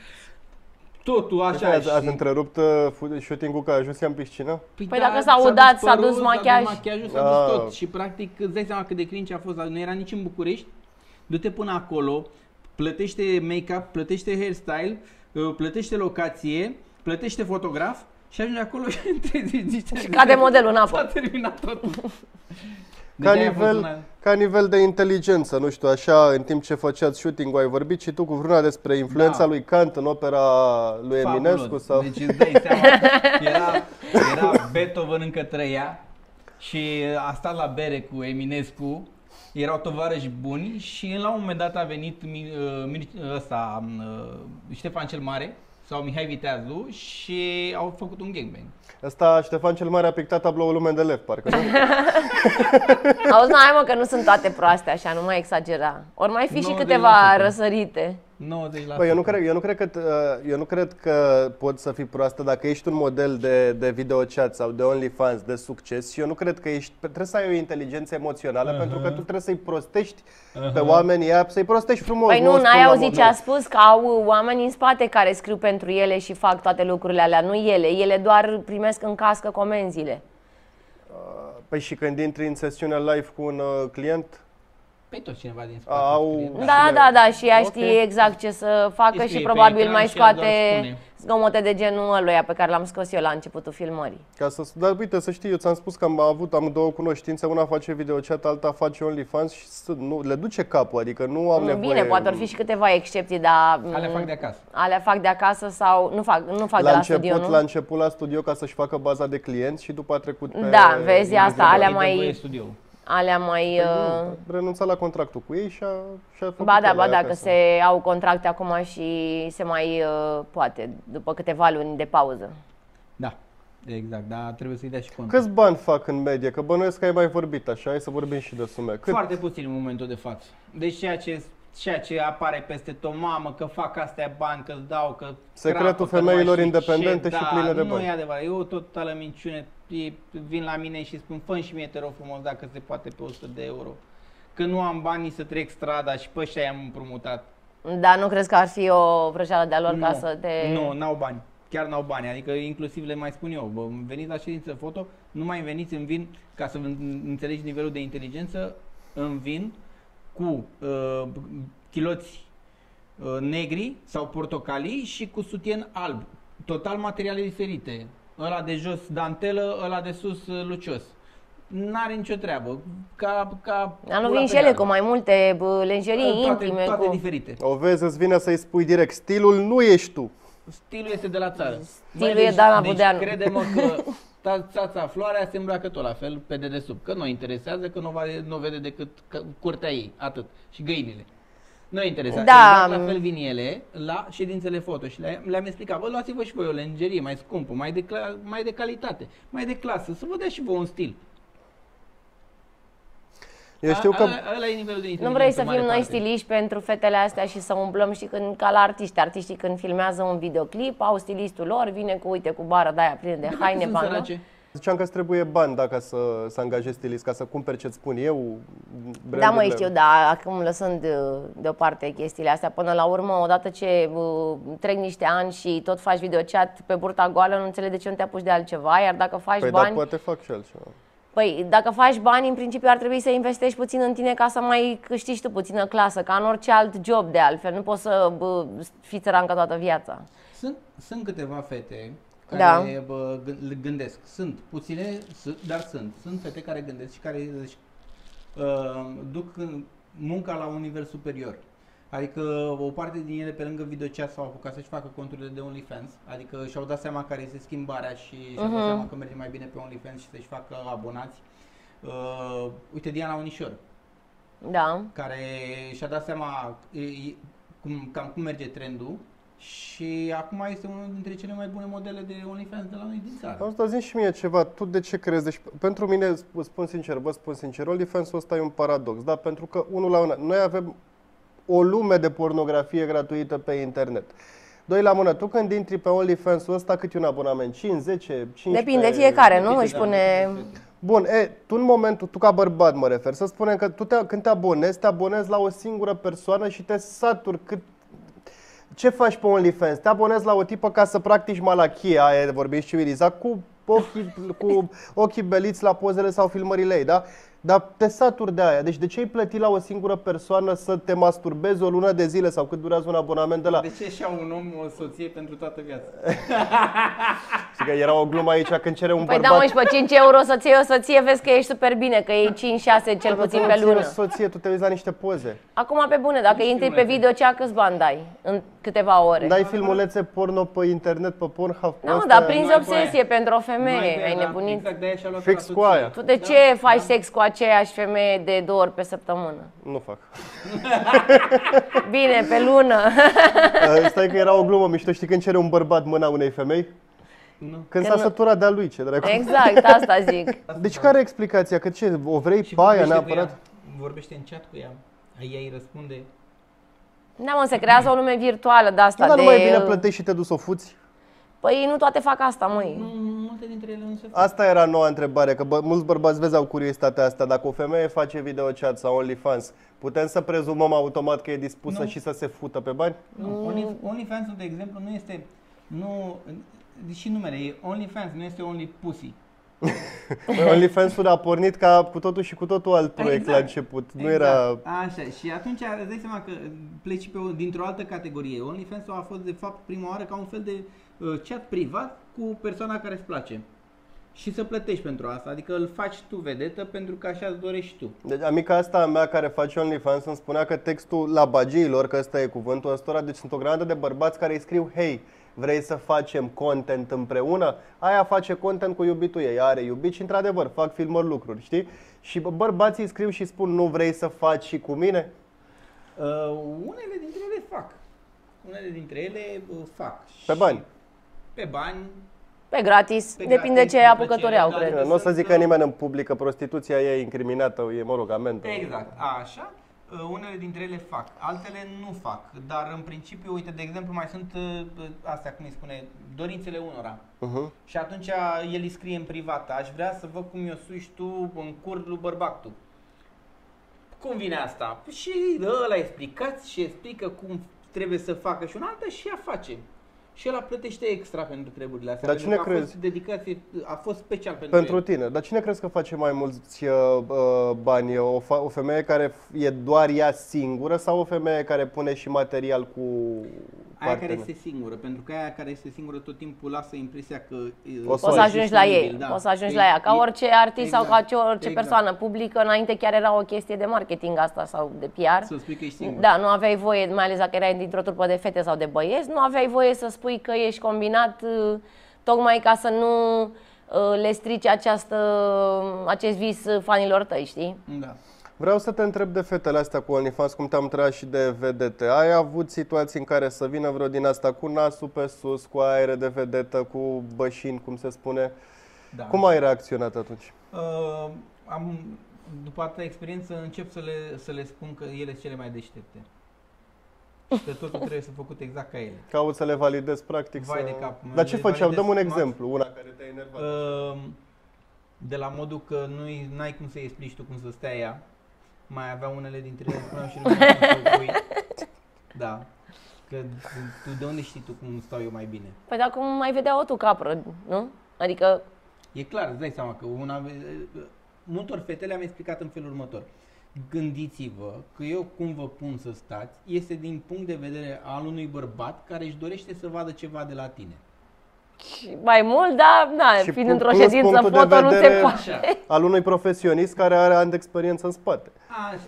C: totul așa.
A: Așa, ați, ați
C: și-
A: întrerupt uh, fu- shooting-ul că a ajuns ea în piscină?
B: Păi dacă s-a udat, s-a dus machiaj.
C: S-a dus machiajul, s-a
A: Ah.
C: dus tot. Și practic îți dai seama cât de cringe a fost, dar nu era nici în București. Du-te până acolo, plătește make-up, plătește hairstyle, uh, plătește locație, plătește fotograf și ajungi acolo și te zici,
B: Și cade modelul în apă.
C: S-a terminat totul.
A: Ca
C: Deci aia a fost
A: nivel,
C: una-
A: ca nivel de inteligență, nu știu, așa, în timp ce făceați shooting-ul, ai vorbit și tu cu vreuna despre influența
C: Da.
A: lui Kant în opera lui Eminescu?
C: Fabulos.
A: Sau...
C: Deci îți dai seama, era, era Beethoven încă trăia și a stat la bere cu Eminescu, erau tovarăși buni și la un moment dat a venit Mi- uh, Mir- ăsta, uh, Ștefan cel Mare sau Mihai Viteazu și au făcut un gangbang.
A: Asta Ștefan cel Mare a pictat tabloul lui Mendeleev, parcă, nu?
B: Auzi, nu, hai mă, că nu sunt toate proaste așa, nu mai exagera. Ori mai fi și
C: 90%.
B: câteva răsărite.
C: 90%.
A: Bă, eu nu, cred, eu, nu cred că, uh, eu nu cred că poți să fii proastă dacă ești un model de, de video chat sau de OnlyFans de succes și eu nu cred că ești, trebuie să ai o inteligență emoțională
C: Uh-huh.
A: pentru că tu trebuie să-i prostești pe oamenii ăia, să-i prostești frumos.
B: Păi nu,
A: o spun
B: n-ai
A: la
B: auzit
A: mod-
B: ce a spus? Că au oameni în spate care scriu pentru ele și fac toate lucrurile alea, nu ele. Ele doar primesc în cască comenzile.
A: Păi și când intri în sesiunea live cu un uh, client,
C: Pe tot cineva din spate.
A: Au-
C: scrie,
B: Da, da, da, și ea
A: Ok.
B: știe exact ce să facă
C: Îi
B: și
C: scrie pe
B: probabil
C: ecran
B: mai
C: și ea doar
B: scoate
C: spune.
B: zgomote de genul ăluia pe care l-am scos eu la începutul filmării.
A: Ca să, dar uite, să știi, eu ți-am spus că am avut, am două cunoștințe, una face videochat, alta face OnlyFans și să, nu, le duce capul, adică nu am nevoie.
B: Bine, poate ar fi și câteva excepții, dar...
C: Alea
B: mm,
C: fac de acasă.
B: Alea fac de acasă sau... Nu fac, nu fac
A: la
B: de la
A: început,
B: studio, nu?
A: la început la studio ca să-și facă baza de clienți și după a trecut pe...
B: Da, vezi, asta,
A: pe-
B: alea
C: Îi dă
B: mai-
C: voie studio.
B: Alea mai... uh,
A: Nu, renunța la contractul cu ei și a, și a făcut
B: Ba da,
A: el
B: ba
A: aia
B: da, că
A: acasă.
B: se au contracte acum și se mai uh, poate, după câteva luni de pauză.
C: Da, exact, dar trebuie să-i dea și cont.
A: Câți bani fac în medie? Că bănuiesc că ai mai vorbit așa, hai să vorbim și de sume. Cât?
C: Foarte puțin în momentul de față. Deci ceea ce, ceea ce apare peste tot, mamă, că fac astea bani, că îți dau, că...
A: Secretul
C: crapă, că
A: femeilor
C: nu mai știu
A: independente
C: ce,
A: și
C: da,
A: pline de
C: nu
A: bani.
C: e adevărat, e o totală minciune. Ei vin la mine și spun, fă și mie, te rog frumos, dacă se poate pe 100 de euro. Că nu am banii să trec strada și pe ăștia i-am împrumutat.
B: Dar nu crezi că ar fi o vrăjeală de-a lor ca
C: Nu,
B: să te...
C: Nu, n-au bani. Chiar n-au bani. Adică inclusiv le mai spun eu, bă, veniți la ședință foto, nu mai veniți, îmi vin, ca să în- înțelegi nivelul de inteligență, îmi vin cu uh, chiloți uh, negri sau portocalii și cu sutien alb. Total materiale diferite. Ăla de jos dantelă, ăla de sus uh, lucios. n-are nicio treabă. Ca, ca
B: Dar nu
C: pula
B: vin și
C: pe
B: ele
C: gardă.
B: cu mai multe bă, lenjerii
C: toate,
B: intime.
C: toate
B: cu...
C: diferite.
A: O vezi, îți vine să-i spui direct, stilul nu ești tu.
C: Stilul este de la țară.
B: Stilul
C: Băi,
B: e Dana
C: deci,
B: Budeanu.
C: Deci crede-mă că ta- țața Floarea se îmbracă tot la fel pe dedesubt. Că nu interesează, că nu, va, nu vede decât că- curtea ei, atât. Și găinile. Nu interesează.
B: Da.
C: Exact la fel vin ele la ședințele foto și le- le-am explicat. Bă, luați-vă și voi o lenjerie mai scumpă, mai de, cla- mai de calitate, mai de clasă, să vă dea și voi un stil.
A: Eu știu că...
C: A- a- ăla e nivelul de
B: Nu vrei să
C: inteligență,
B: fim
C: mare
B: noi
C: parte.
B: stiliști pentru fetele astea și să umblăm și când, ca la artiști. Artiștii când filmează un videoclip, au stilistul lor, vine cu, uite, cu bară de aia plină de haine,
C: Sunt
B: pană.
C: Sărace.
A: Ziceam că îți trebuie bani dacă să, să angajezi stilist, ca să cumperi ce-ți spun eu.
B: Da,
A: brandurile.
B: măi, știu, da, acum lăsând uh, deoparte chestiile astea, până la urmă, odată ce uh, trec niște ani și tot faci videochat pe burta goală, nu înțeleg de ce nu te apuci de altceva, iar dacă faci
A: Păi da,
B: bani,
A: poate fac și altceva.
B: păi, dacă faci bani, în principiu ar trebui să investești puțin în tine ca să mai câștigi tu puțină clasă, ca în orice alt job de altfel, nu poți să bă, fiți țărancă toată viața.
C: Sunt, sunt câteva fete
B: Da.
C: care bă, gâ- gândesc. Sunt puține, sunt, dar sunt. Sunt fete care gândesc și care își, uh, duc în- munca la un nivel superior. Adică o parte din ele pe lângă videochat s-au apucat să-și facă conturile de OnlyFans, adică și-au dat seama care este schimbarea și și-au dat seama că merge mai bine pe OnlyFans și să-și facă abonați. Uh, uite Diana Unișor,
B: Da.
C: care și-a dat seama e, e, cum, cam cum merge trendul și acum este unul dintre cele mai bune modele de OnlyFans de la noi din țară.
A: Auzi, dar zi și mie ceva, tu de ce crezi? Deci, pentru mine, sp- spun sincer, vă spun sincer, OnlyFans-ul ăsta e un paradox, da? Pentru că, unul la una, noi avem o lume de pornografie gratuită pe internet. Doi la mână, tu când intri pe OnlyFans-ul ăsta, cât e un abonament? 5, 10, 15?
B: Depinde fiecare, nu?
C: Depinde,
B: Își
C: da,
B: pune...
C: depinde.
A: Bun, e, tu în momentul, tu ca bărbat mă refer, să spunem că tu te, când te abonezi, te abonezi la o singură persoană și te saturi cât... Ce faci pe OnlyFans? Te abonezi la o tipă ca să practici malachia, aia de vorbești civilizat, cu ochii, cu ochii beliți la pozele sau filmările ei, da? Dar te saturi de aia. Deci de ce ai plătit la o singură persoană să te masturbezi o lună de zile sau cât durează un abonament de la...
C: De ce și-au un om o soție pentru toată viața?
A: Și că era o glumă aici când cere un
B: Păi
A: bărbat...
B: da, mă, și pe 5 euro să-ți iei o soție, vezi că ești super bine, că iei 5-6 cel puțin pe lună.
A: Soție, tu te uiți la niște poze.
B: Acum pe bune, dacă intri pe video, ce câți bani dai în câteva ore?
A: Dai filmulețe porno pe internet, pe Pornhub.
B: Da, mă,
A: Asta-
B: dar prinzi
C: Numai cu
B: obsesie
C: aia.
B: pentru o
C: Numai
B: femeie,
C: pe
B: ai
C: ea, da,
B: nebunit.
C: Exact, de aia și-a luat
A: Fix
C: la
A: cu
C: soție.
A: aia.
B: Tu de ce faci sex cu aceeași femeie de două ori pe săptămână?
A: Nu fac.
B: Bine, pe lună.
A: Uh, Stai că era o glumă mișto. Știi când cere un bărbat mâna unei femei?
C: Nu.
A: Când
B: Când
A: s-a
B: nu-
A: săturat de-a lui, ce dracu.
B: Exact, asta zic.
A: Deci care e explicația? Că ce, o vrei
C: Și
A: pe aia
C: vorbește cu
A: neapărat?
C: ea, Vorbește în chat cu ea. Ea îi răspunde.
B: Da, mă, se creează o lume virtuală de asta.
A: Nu, dar
B: de...
A: nu mai bine plătești și te duci să o fuți?
B: Păi nu toate fac asta, măi.
C: Nu, multe dintre ele nu se fac.
A: Asta era noua întrebare, că bă, mulți bărbați vezi au curiozitatea asta. Dacă o femeie face video chat sau OnlyFans, putem să prezumăm automat că e dispusă
C: Nu.
A: și să se fută pe bani?
C: Nu, Only, OnlyFans-ul, de exemplu, nu este, nu, deși numele e OnlyFans, nu este Only Pussy.
A: Bă, OnlyFans-ul a pornit ca cu totul și cu totul alt proiect
C: Exact.
A: la început. Nu era...
C: Așa, și atunci îți dai seama că pleci pe o, dintr-o altă categorie. OnlyFans-ul a fost, de fapt, prima oară ca un fel de uh, chat privat cu persoana care îți place. Și să plătești pentru asta, adică îl faci tu vedetă pentru că așa îți dorești tu.
A: Deci amica asta a mea care face OnlyFans îmi spunea că textul la bagiilor, că ăsta e cuvântul ăstora, deci sunt o grămadă de bărbați care îi scriu Hei, vrei să facem content împreună? Aia face content cu iubitul ei, are iubit și într-adevăr fac filmări lucruri, știi? Și bă, bărbații îi scriu și spun nu vrei să faci și cu mine?
C: Uh, unele dintre ele fac. Unele dintre ele uh, fac.
A: Pe
C: Și-
A: bani.
C: Pe bani.
B: Pe gratis,
C: Pe
B: depinde
C: gratis,
B: ce
C: pe
B: apucători
C: plăcere,
B: au,
C: da.
B: cred.
C: Adică
A: Nu o să
C: sunt,
A: zică
C: uh,
A: nimeni în public că prostituția e incriminată, e, mă rog, amendă.
C: Exact, așa. Uh, Unele dintre ele fac, altele nu fac, dar în principiu, uite, de exemplu, mai sunt uh, astea, cum îi spune, dorințele unora.
A: Uh-huh.
C: Și atunci el îi scrie în privat, aș vrea să văd cum i-o suși tu în cur lui bărbatul. Cum vine asta? Și ăla explicați și explică cum trebuie să facă și un altă și ea face. Și el plătește extra pentru treburile astea.
A: Dar
C: pentru
A: cine
C: că a
A: crezi?
C: fost dedicație, a fost special pentru,
A: Pentru
C: el.
A: tine. Dar cine crezi că face mai mulți uh, uh, bani? O, fa- o femeie care f- e doar ea singură sau o femeie care pune și material cu
C: Aia care
A: partener.
C: este singură, pentru că aia care este singură tot timpul lasă impresia că e,
A: O să
B: O să ajungi la ei,
C: disponibil, da.
B: o să ajungi
C: E-
B: la ea. Ca
C: e-
B: orice artist sau ca
C: exact,
B: ce- orice
C: exact.
B: persoană publică, înainte chiar era o chestie de marketing asta sau de PR.
C: Să spui că ești singur.
B: Da, nu aveai voie, mai ales dacă erai dintr-o trupă de fete sau de băieți, nu aveai voie să spui că ești combinat uh, tocmai ca să nu uh, le strici această, acest vis uh, fanilor tăi, știi?
C: Da.
A: Vreau să te întreb de fetele astea cu OnlyFans, cum te-am întrebat și de vedete. Ai avut situații în care să vină vreo din asta cu nasul pe sus, cu aere de vedetă, cu bășini, cum se spune?
C: da.
A: Cum ai reacționat atunci?
C: Uh, am, după atâta experiență încep să le, să le spun că ele sunt cele mai deștepte. Și că totul trebuie să făcut exact ca ele.
A: Caut să le validez practic
C: Vai
A: să...
C: de capul meu,
A: Dar ce
C: le
A: făceau? Dăm un
C: validez
A: exemplu, una care te-a enervat.
C: Uh, de la modul că nu n-ai cum să-i explici tu cum să stea ea. Mai avea unele dintre ele spuneau și nu știu cum să o pui. Da. Că tu de unde știi tu cum stau eu mai bine?
B: Păi dar cum mai vedea o tu capră, nu? Adică,
C: E clar, îți dai seama că una, multor fete le-am explicat în felul următor. Gândiți-vă că eu cum vă pun să stați este din punct de vedere al unui bărbat care își dorește să vadă ceva de la tine.
B: Mai mult, dar, da,
A: Și
B: fiind
A: pu-
B: într-o
A: plus
B: ședință
A: punctul de
B: foto, nu se
A: vedere-
B: poate.
C: Așa.
A: Al unui profesionist care are ani de experiență în spate.
C: Așa,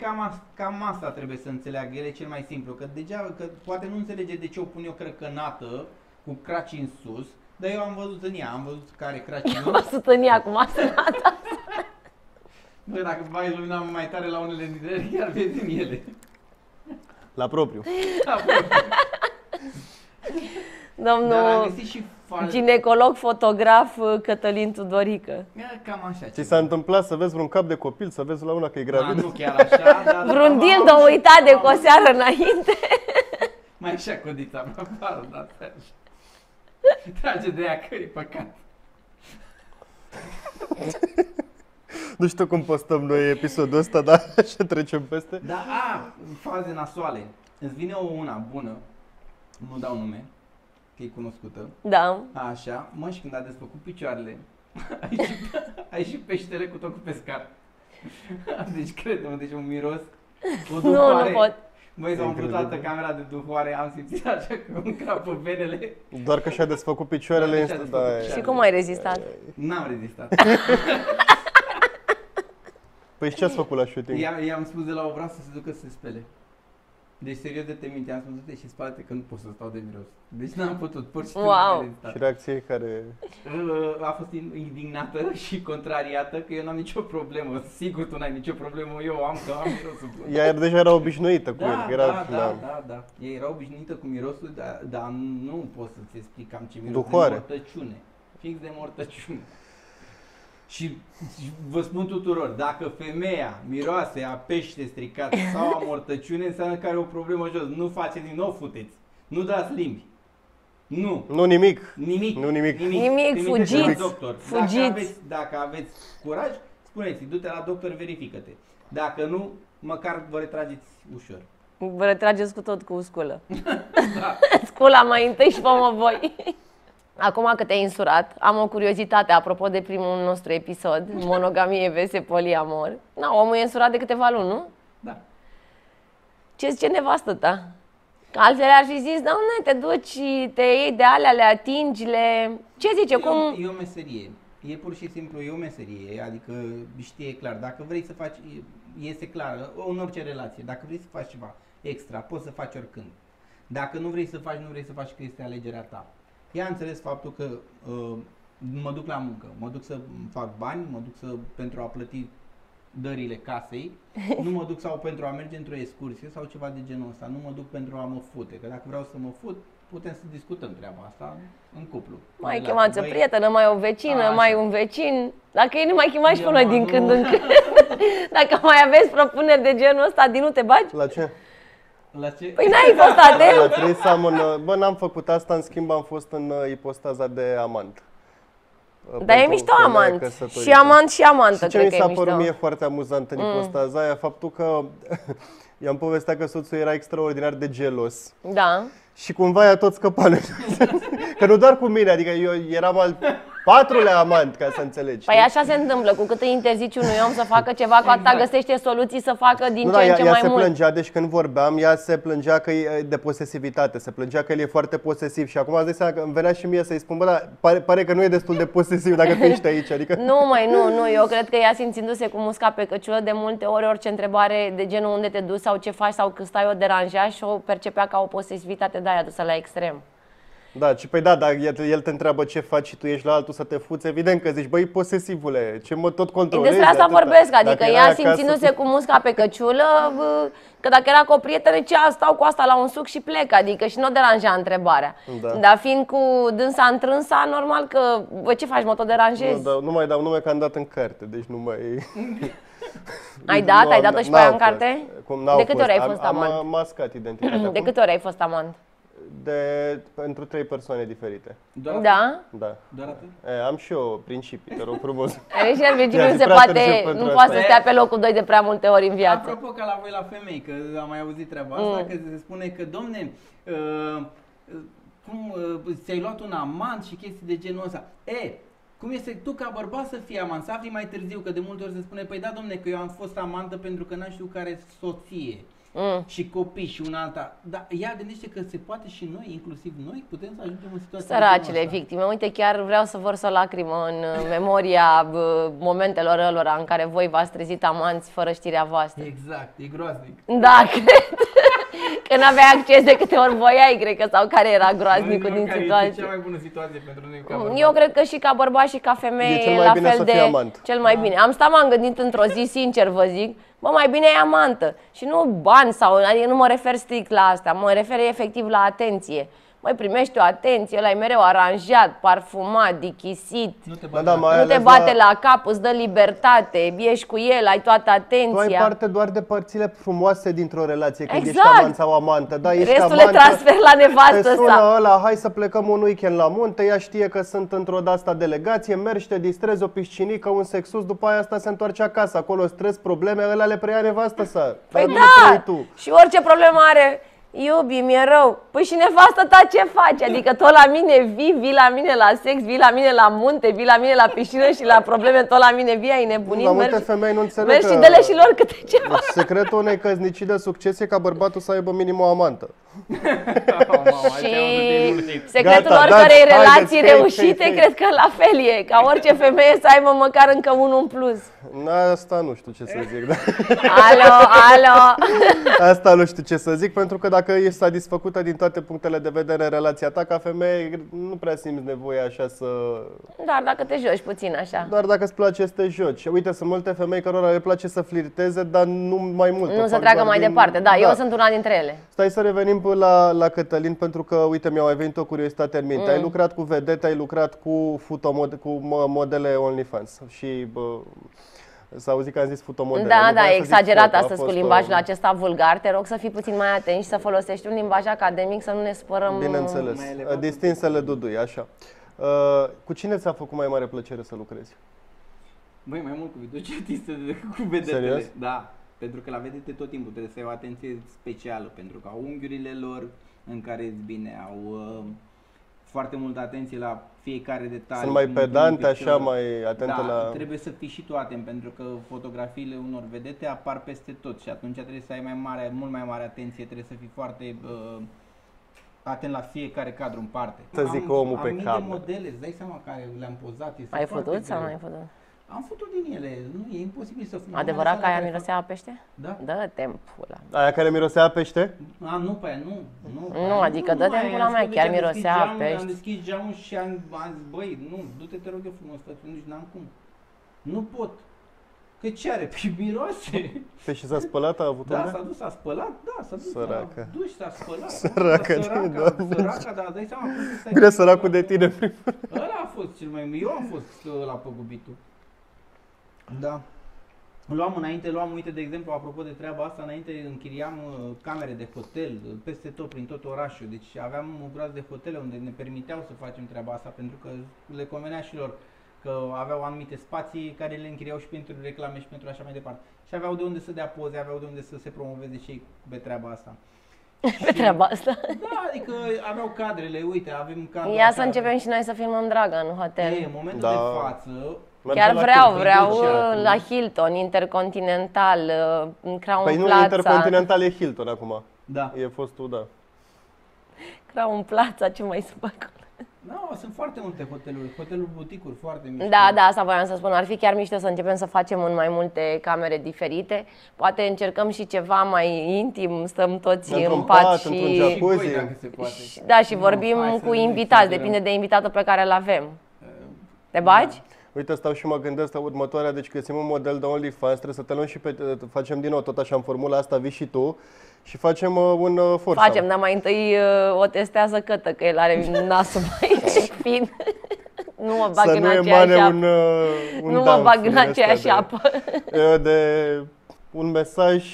C: cam, as, cam asta trebuie să înțeleagă, el e cel mai simplu, că degeaba, că poate nu înțelege de ce o pun eu crăcănată cu craci în sus, dar eu am văzut în ea, am văzut că are craci în
B: O
C: sus.
B: să tănia acum asta.
C: Bă, dacă vai lumina mai tare la unele dintre ele, chiar vezi în ele.
A: La propriu.
C: Da, bă. Dar am
B: Domnul
C: găsit și fal...
B: ginecolog, fotograf uh, Cătălin Tudorică.
C: Ia, Cam așa
A: Ți
C: ceva.
A: s-a întâmplat să vezi vreun cap de copil, să vezi la una că e
C: Da,
A: gravidă?
C: nu chiar așa, dar...
B: Vreun
C: am-
B: dildo
C: am-
B: uitat de
C: am-
B: cu o seară înainte.
C: Mai așa codița mea afară, dar așa. Trage de ea că e păcat.
A: Nu știu cum postăm noi episodul ăsta, dar așa trecem peste.
C: Da, a, faze nasoale. Îți vine o una bună, nu dau nume, că e cunoscută,
B: Da.
C: așa, mă, și când a desfăcut picioarele, ai și, ai și peștele cu tot cu pescar. Deci crede-mă, deci un miros, o
B: Nu,
C: duhoare.
B: nu pot.
C: Băi, s-a umplut
A: Incredibil.
C: toată camera de duhoare, am simțit așa că îmi crapă venele.
A: Doar că și-a desfăcut picioarele
C: Doar că și-a
A: instant.
C: desfăcut
A: Da,
C: picioarele.
B: Și cum ai rezistat?
C: N-am rezistat.
A: Păi și ce ați făcut la shooting?
C: I-am, i-am spus de la o vreau să se ducă să se spele. Deci serios de te minte, am spus du-te și spate că nu pot să stau de miros. Deci n-am putut, pur și simplu
B: Wow.
C: n-am rezistat.
A: Și reacție care...
C: Uh, A fost in- indignată și contrariată că eu n-am nicio problemă. Sigur tu n-ai nicio problemă, eu am că am mirosul bun.
A: Ea deja era obișnuită cu
C: Da,
A: el. Era,
C: da, da, da, da. Ea era obișnuită cu mirosul, dar, dar nu pot să-ți explic cam ce miros
A: Duhoare.
C: de mortăciune. Fix de mortăciune. Și și vă spun tuturor, dacă femeia miroase a pește stricat sau a mortăciune, înseamnă că are o problemă jos. Nu faceți din nou futeți. Nu dați limbi. Nu.
A: Nu nimic.
C: Nimic.
A: Nu nimic.
B: Nimic,
C: Trimiteți
B: fugiți,
C: la doctor.
B: fugiți.
C: Dacă aveți, dacă aveți curaj, spuneți du-te la doctor, verifică-te. Dacă nu, măcar vă retrageți ușor.
B: Vă retrageți cu tot cu sculă.
C: Da.
B: Scula mai întâi și pomă voi. Acum că te-ai insurat, am o curiozitate apropo de primul nostru episod, monogamie vs poliamor. Na, omul e însurat de câteva luni, nu?
C: Da.
B: Ce zice nevastă ta? Că altfel ar fi zis, da, nu, te duci, te iei de alea, le atingi, le... Ce zice,
C: E o,
B: cum...
C: e o meserie. E pur și simplu, e o meserie, adică știe clar. Dacă vrei să faci, este clar, în orice relație, dacă vrei să faci ceva extra, poți să faci oricând. Dacă nu vrei să faci, nu vrei să faci, că este alegerea ta. Ea a înțeles faptul că uh, mă duc la muncă, mă duc să fac bani, mă duc să, pentru a plăti dările casei, nu mă duc sau pentru a merge într-o excursie sau ceva de genul ăsta, nu mă duc pentru a mă fute, că dacă vreau să mă fut, putem să discutăm treaba asta în cuplu.
B: Mai
C: Relație.
B: chemați o
C: Băi,
B: prietenă, mai o vecină,
C: Așa.
B: mai un vecin. Dacă ei nu mai chemați și
C: Eu
B: pe noi
C: mă
B: din
C: duc.
B: când în când. Dacă mai aveți propuneri de genul ăsta, din nu te bagi?
A: La ce?
C: La ce?
B: Păi n-ai fost
A: La
B: atent?
A: trei să am în... Bă, n-am făcut asta, în schimb am fost în uh, ipostaza de amant. Uh,
B: Dar e
A: pentru
B: mișto
A: femeie
B: amant.
A: căsătorită.
B: Și amant și amantă,
A: Și ce
B: cred
A: mi
B: că e
A: s-a
B: mișto.
A: părut mie foarte amuzant în ipostaza aia, faptul că i-am povestea că soțul era extraordinar de gelos.
B: Da.
A: Și cumva ea tot scăpa. nu știu. că nu doar cu mine, adică eu eram al Patrulea amant, ca să înțelegi.
B: Păi
A: știi?
B: așa se întâmplă, cu cât îi interzici unui om să facă ceva, cu atâta
C: Exact.
B: găsește soluții să facă din
A: Nu,
B: ce
A: da,
B: în
A: ea,
B: ce
A: ea
B: mai
A: se
B: mult.
A: plângea, deci când vorbeam, ea se plângea că e de posesivitate, se plângea că el e foarte posesiv și acum îți dai seama că îmi venea și mie să-i spun, bă, dar pare, pare că nu e destul de posesiv dacă tu ești aici, adică...
B: Nu, mai nu, nu, eu cred că ea simțindu-se cu musca pe căciulă de multe ori orice întrebare de genul unde te duci sau ce faci sau cât stai o deranja și o percepea ca o posesivitate de aia dusă la extrem.
A: Da, și păi da, dar el, el te întreabă ce faci și tu ești la altul să te fuți, evident că zici, băi, posesivule, ce mă tot controlezi.
B: Despre asta
A: atâta.
B: vorbesc, adică
A: Dacă erai
B: ea
A: acasă,
B: simțindu-se cu musca pe căciulă, bă, că dacă era cu o prietenă, ce stau cu asta la un suc și plec, adică și nu o deranja întrebarea.
A: Da.
B: Dar fiind cu dânsa întrânsa, normal că, bă, ce faci, mă tot deranjezi?
A: Nu, dar nu mai dau nume că am dat în carte, deci nu mai...
B: Ai dat?
A: Nu
B: Ai
A: am-
B: dat-o și pe
A: n-au
B: aia în
A: fost.
B: carte?
A: Cum n-au
B: De câte ori ai
A: Am-
B: fost
A: am,
B: amant?
A: Am mascat identitatea.
B: De
A: Cum?
B: câte ori ai fost amant?
A: De, pentru trei persoane diferite.
C: Doar atât?
B: Da?
A: Da.
C: Doar atât?
A: E, am și eu principii, te rog frumos.
B: Deci el Virgil
A: Zi
B: nu se
A: prea
B: poate,
A: târziu pentru
B: nu
A: asta.
B: poate să stea pe locul 2 de prea multe ori în viață.
C: Apropo ca la voi la femei, că am mai auzit treaba asta, că se spune că, domne, uh, uh, cum uh, ți-ai luat un amant și chestii de genul ăsta. E, cum este tu ca bărbat să fii amant, să afli mai târziu, că de multe ori se spune, păi da, domne, că eu am fost amantă pentru că n-am știut care soție.
B: Mm.
C: Și copii și una alta. Dar ea gândește că se poate și noi, inclusiv noi, putem să ajungem în situația de
B: Săracele
C: genul ăsta.
B: victime. Uite, chiar vreau să vărs o lacrimă în uh, memoria bă, momentelor ălora în care voi v-ați trezit amanți fără știrea voastră.
C: Exact, e groaznic.
B: Da, cred. Că n-aveai acces de câte ori voiai, cred că, sau care era groaznicul din
C: Care este
B: situație.
C: cea mai bună situație pentru noi ca bărbați.
B: Eu cred că și ca bărbat și ca femeie
A: E cel mai
B: la
A: bine
B: fel
A: să
B: de
A: fii amant.
B: cel mai bine. Am stat m-am gândit într-o zi, sincer vă zic, bă, mai bine e amantă. Și nu bani sau, adică nu mă refer strict la asta, mă refer efectiv la atenție. Mai primești o atenție, ăla e mereu aranjat, parfumat, dichisit.
C: Nu te
A: Da,
C: bagi
A: da,
C: la-
A: mai
B: Nu te
A: ales
B: bate la cap, îți dă libertate, ești cu el, ai toată
A: Tu ai
B: atenția.
A: parte doar de părțile frumoase dintr-o relație, când ești
B: Exact.
A: amant sau amantă. Da, ești
B: Restul le
A: amantă,
B: transfer la nevastă
A: Te sună
B: sa.
A: ăla, hai să plecăm un weekend la munte, ea știe că sunt într-o de-asta delegație, mergi, te distrezi, o piscinică, un sexus, după aia asta se întoarce acasă, acolo stres, probleme, ăla le preia nevastă sa.
B: Păi
A: Dar nu le
B: da,
A: preiei tu.
B: și orice problemă are, iubi, mi-e rău. Păi și nevastă ta ce faci? Adică tot la mine vii, vii la mine la sex, vii la mine la munte, vii la mine la piscină și la probleme tot la mine vii, ai nebunit,
A: La multe
B: mergi,
A: femei nu înțeleg
B: mergi și
A: că-
B: dă și lor câte ceva.
A: Deci secretul unei căsnicii de succes e ca bărbatul să aibă minim o amantă.
C: Oh, mamă,
B: Și
C: aici am văzut evolutiv.
B: secretul
A: Gata,
B: oricărei
A: dați,
B: relații
A: haideți,
B: reușite,
A: hei, hei,
B: cred că la fel e, ca orice femeie să aibă măcar încă unul în plus.
A: Na, Asta nu știu ce să zic, da?
B: Alo, alo.
A: Asta nu știu ce să zic, pentru că dacă ești satisfăcută din toate punctele de vedere în relația ta, ca femeie, nu prea simți nevoia așa să...
B: Dar dacă te joci puțin așa.
A: Doar dacă îți place să te joci. Uite, sunt multe femei cărora le place să flirteze, dar nu mai mult.
B: Nu
A: o
B: să
A: fac
B: treacă
A: doar
B: mai
A: din-
B: departe. Da, eu sunt una dintre ele.
A: Stai să revenim până la, la Cătălin, pentru că, uite, mi-a mai venit o curiozitate în minte.
B: Mm.
A: Ai lucrat cu vedete, ai lucrat cu, fotomod- cu mo- modele OnlyFans și... Bă, S-a auzit că am zis fotomodele.
B: Da,
A: nu
B: da,
A: voiam
B: e
A: să zic
B: exagerat
A: foto, a
B: astăzi cu
A: fost
B: limbajul
A: o-
B: acesta vulgar. Te rog să fii puțin mai atent și să folosești un limbaj academic, să nu ne spărăm.
A: Bineînțeles,
C: Mai elevat.
A: distinsele Dudui, așa. Uh, cu cine ți-a făcut mai mare plăcere să lucrezi?
C: Băi, mai mult cu videocetiste decât cu vedetele.
A: Serios?
C: Da. Pentru că la vedete tot timpul trebuie să ai o atenție specială, pentru că au unghiurile lor în care îți bine, au uh, foarte multă atenție la fiecare detaliu.
A: Sunt mai
C: cum un
A: pedante,
C: picior.
A: așa, mai atente
C: da,
A: la...
C: trebuie să fii și tu atent, pentru că fotografiile unor vedete apar peste tot și atunci trebuie să ai mai mare, mult mai mare atenție, trebuie să fii foarte uh, atent la fiecare cadru în parte.
A: Să zic omul
C: am
A: pe
C: mii
A: cameră.
C: de modele, îți dai seama care le-am pozat. este
B: Ai
C: foarte
B: făcut sau
C: greu.
B: nu ai făcut?
C: Am făcut din ele, nu e imposibil să fie.
B: Adevărat că aia mirosea a pește?
C: Da.
B: Dă-te în pula.
A: Aia care mirosea pește?
C: A, nu pe aia, nu. Nu, pe
B: Nu,
C: aia,
B: adică dă-te în
C: aia,
B: pula
C: am
B: mea,
C: spus,
B: chiar
C: deci am
B: mirosea
C: deschis
B: a
C: geamul,
B: pești.
C: Am deschis geamul și am, am zis, băi, nu, du-te, te rog eu frumos, frate, nici n-am cum. Nu pot. Că ce are? Păi miroase.
A: Păi și s-a spălat, a avut
C: Da,
A: unde?
C: s-a dus, s-a spălat, da, s-a dus
A: Săracă.
C: la duș, s-a spălat.
A: Săracă,
C: da, săraca,
A: Doamne.
C: săraca, dar dai seama cum să stai.
A: Bine, săracul de tine primul.
C: Ăla a fost cel mai... Eu am fost uh, la păgubitul. Da. Luam înainte, luam, uite, de exemplu, apropo de treaba asta, înainte închiriam uh, camere de hotel uh, peste tot, prin tot orașul. Deci aveam un groaz de hotele unde ne permiteau să facem treaba asta pentru că le convenea și lor că aveau anumite spații care le închiriau și pentru reclame și pentru așa mai departe. Și aveau de unde să dea poze, aveau de unde să se promoveze și ei pe treaba asta.
B: pe treaba asta.
C: Da, adică aveau cadrele, uite, avem cadrul
B: Ia
C: așa.
B: să începem și noi să filmăm Draga în hotel.
C: Ei, în momentul
A: Da.
C: de față,
A: Mergem
B: Chiar
A: la
B: vreau,
A: Cluj.
B: vreau
C: duce
B: uh,
C: acum.
B: la Hilton, Intercontinental, uh, în Crown
A: Păi nu,
B: Plaza.
A: Intercontinental e Hilton acum.
C: da.
A: E fostul, da.
B: Crown Plaza, ce mai sunt pe acolo?
C: No, sunt foarte multe hoteluri, hoteluri buticuri foarte mici.
B: Da, da, asta voiam să spun. Ar fi chiar mișto să începem să facem în mai multe camere diferite. Poate încercăm și ceva mai intim, stăm toți
A: Într-un
B: în pat,
A: pat,
B: și...
A: într-un
C: Și voi,
A: jacuzzi.
C: dacă se poate.
B: și- Da, și
C: Nu,
B: vorbim
C: hai să
B: cu
C: nu
B: invitați,
C: exagerăm.
B: depinde de invitatul pe care îl avem. Te bagi?
A: Uite, stau și mă gândesc la următoarea, deci găsim un model de OnlyFans, trebuie să te luăm și pe, facem din nou tot așa în formula asta, vii și tu și facem uh, un uh, forsa.
B: Facem, dar mai întâi uh, o testează cătă, că el are nasul aici fin. nu mă bag
A: să
B: în
A: nu
B: aceeași
A: emane
B: apă.
A: un, uh, un
B: nu mă
A: dans
B: bag în
A: din ăsta
B: aceeași
A: de,
B: apă.
A: uh, de un mesaj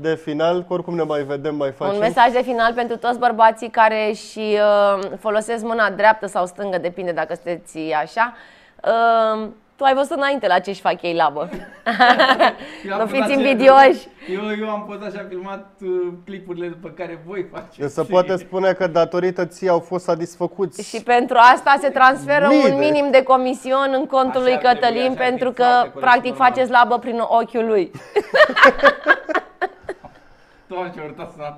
A: de final, că oricum ne mai vedem, mai facem.
B: Un mesaj de final pentru toți bărbații care și uh, folosesc mâna dreaptă sau stângă, depinde dacă sunteți așa. Uh, tu ai văzut înainte la ce-și fac ei labă.
C: Eu am
B: nu
C: fost
B: fiți
C: așa-
B: invidioși.
C: Eu, eu am fost așa filmat uh, clipurile pe care voi faceți.
A: Se poate spune că datorită ție au fost satisfăcuți.
B: Și pentru asta se transferă
A: Mii
B: un
A: de-
B: minim de comision în contul
C: Așa
B: lui
C: ar trebui,
B: Cătălin
C: așa ar fi
B: pentru că
C: foarte corect
B: practic
C: și normal.
B: faceți labă prin ochiul lui.
C: Doamne, ce urta să da.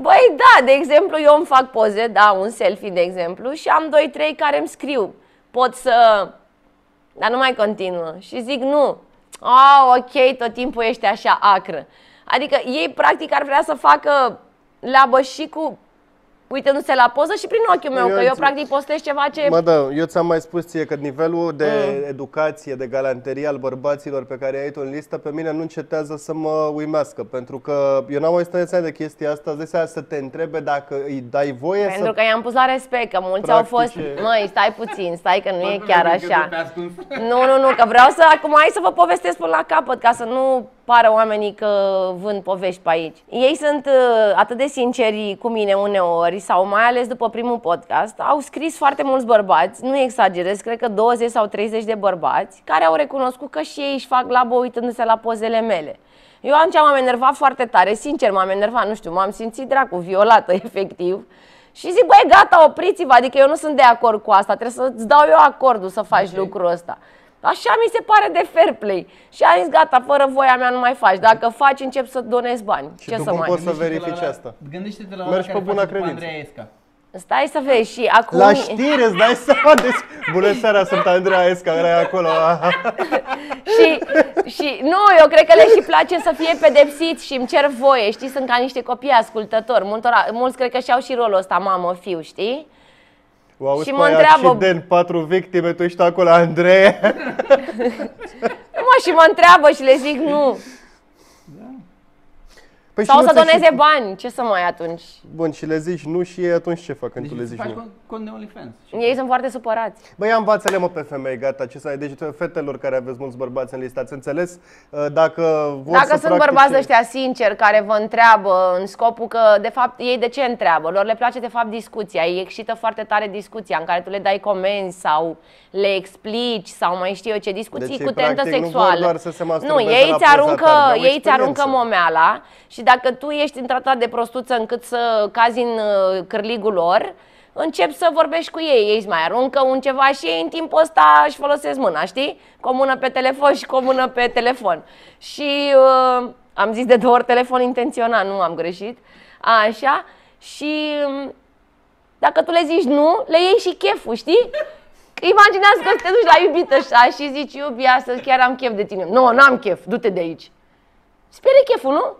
B: Băi, da, de exemplu, eu îmi fac poze, da, un selfie, de exemplu, și am doi, trei care îmi scriu. Pot să... Dar nu mai continuă. Și zic nu. Ah, ok, tot timpul ești așa acră. Adică ei, practic, ar vrea să facă labă și cu uitându-se la poză și prin ochiul meu,
A: Eu
B: că eu,
A: înțeleg.
B: practic, postez ceva ce...
A: Mă, da, eu ți-am mai spus ție că nivelul de
B: Mm.
A: educație, de galanterie al bărbaților pe care ai tu în listă, pe mine nu încetează să mă uimească. Pentru că eu n-am mai stat de chestia asta, îți dai seama să te întrebe dacă îi dai voie
B: Pentru
A: să...
B: că i-am pus la respect, că mulți au fost,
A: Practice.
B: măi, stai puțin, stai că nu e chiar așa.
C: Pe ascuns.
B: Nu, nu, nu, că vreau să, acum hai să vă povestesc până la capăt, ca să nu pară oamenii că vând povești pe aici. Ei sunt uh, atât de sinceri cu mine uneori, sau mai ales după primul podcast, au scris foarte mulți bărbați, nu exagerez, cred că 20 sau 30 de bărbați, care au recunoscut că și ei își fac labă uitându-se la pozele mele. Eu am ce m-am enervat foarte tare, sincer m-am enervat, nu știu, m-am simțit dracu violată, efectiv. Și zic, băi, gata, opriți-vă, adică eu nu sunt de acord cu asta, trebuie să-ți dau eu acordul să faci lucrul ăsta. Așa mi se pare de fair play. Și am zis, gata, fără voia mea nu mai faci. Dacă faci, încep să donezi bani.
A: Și
B: Ce
A: tu
B: să
A: cum
B: mai...
A: poți să
C: Gândește-te
A: verifici
C: la-
A: asta?
C: Gândește-te la
A: Mergi
C: ăla care
A: pe buna
C: face după
A: credință.
C: Andreea Esca.
B: Stai să vezi și acum...
A: La știri îți dai seama de... Bună seara, sunt Andreea Esca, care e acolo.
B: și, și nu, eu cred că le și place să fie pedepsiți și îmi cer voie, știi, sunt ca niște copii ascultători. Multora, mulți cred că și-au și rolul ăsta, mamă, fiu, știi?
A: O auzi
B: Și
A: pe
B: mă
A: aia,
B: întreabă-
A: accident, patru victime, tu ești acolo, Andreea.
B: Nu mă, și mă întreabă și le zic nu.
A: Păi și
B: Sau
A: nu
B: să
A: ți-ai
B: doneze
A: și-
B: bani, ce să mai atunci?
A: Bun, și le zici nu și ei atunci ce fac când
C: Deci
A: tu le
C: să
A: zici
C: faci
A: nu?
C: cont, cont de OnlyFans.
B: Ei sunt foarte supărați.
A: Băi, ia învață-le mă pe femei, gata, ce să ai. Deci fetelor care aveți mulți bărbați în listă, ați înțeles? Uh, Dacă vor
B: Dacă
A: să
B: sunt
A: practice...
B: bărbați de ăștia sinceri care vă întreabă în scopul că, de fapt, ei de ce întreabă? Lor le place, de fapt, discuția. Ei excită foarte tare discuția în care tu le dai comenzi sau le explici sau mai știu eu ce discuții
A: Deci ei,
B: cu tentă
A: practic, nu vor
B: sexuală.
A: doar să se
B: nu,
A: masturbeze
B: ei
A: la
B: ți aruncă,
A: poza ta, vreau
B: ei ți aruncă
A: experiență.
B: momeala și dacă tu ești într-atât de prostuță încât să cazi în uh, cârligul lor, încep să vorbești cu ei, ei îți mai aruncă un ceva și ei în timpul ăsta își folosesc mâna, știi? Cu o mână pe telefon și cu o mână pe telefon. Și uh, am zis de două ori telefon intenționat, nu am greșit. Așa. Și um, dacă tu le zici nu, le iei și cheful, știi? Că Imaginează că te duci la iubită așa și zici, iubi, astăzi chiar am chef de tine. Nu, n-am chef, du-te de aici. Spere cheful, nu?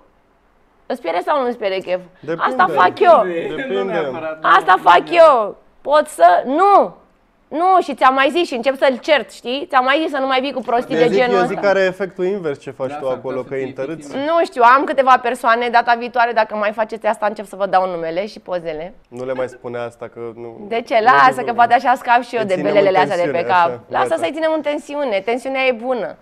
B: Îți pierde sau nu îți pierde cheful?
A: Depinde.
B: Asta fac eu.
A: Depinde.
C: Nu neapărat, nu
B: Asta
C: neapărat.
B: fac eu. Pot să... Nu! Nu, și ți-am mai zis și încep să-l cert, știi? Ți-am mai zis să nu mai vii cu prostii
A: Eu
B: de
A: zic,
B: genul
A: eu
B: ăsta.
A: zic că are efectul invers ce faci
C: Da,
A: tu
C: s-ar
A: acolo,
C: putea
A: că
C: să
A: îi
C: fie
A: întărâți.
C: efectiv.
B: Nu știu, am câteva persoane, data viitoare, dacă mai faceți asta, încep să vă dau numele și pozele.
A: Nu le mai spune asta că nu...
B: De ce? Lasă, că poate așa scap și eu
A: Îi
B: de
A: ținem
B: belelele
A: în
B: astea de pe
A: tensiune,
B: cap.
A: așa,
B: Lasă
A: gata.
B: să-i ținem în tensiune, tensiunea e bună.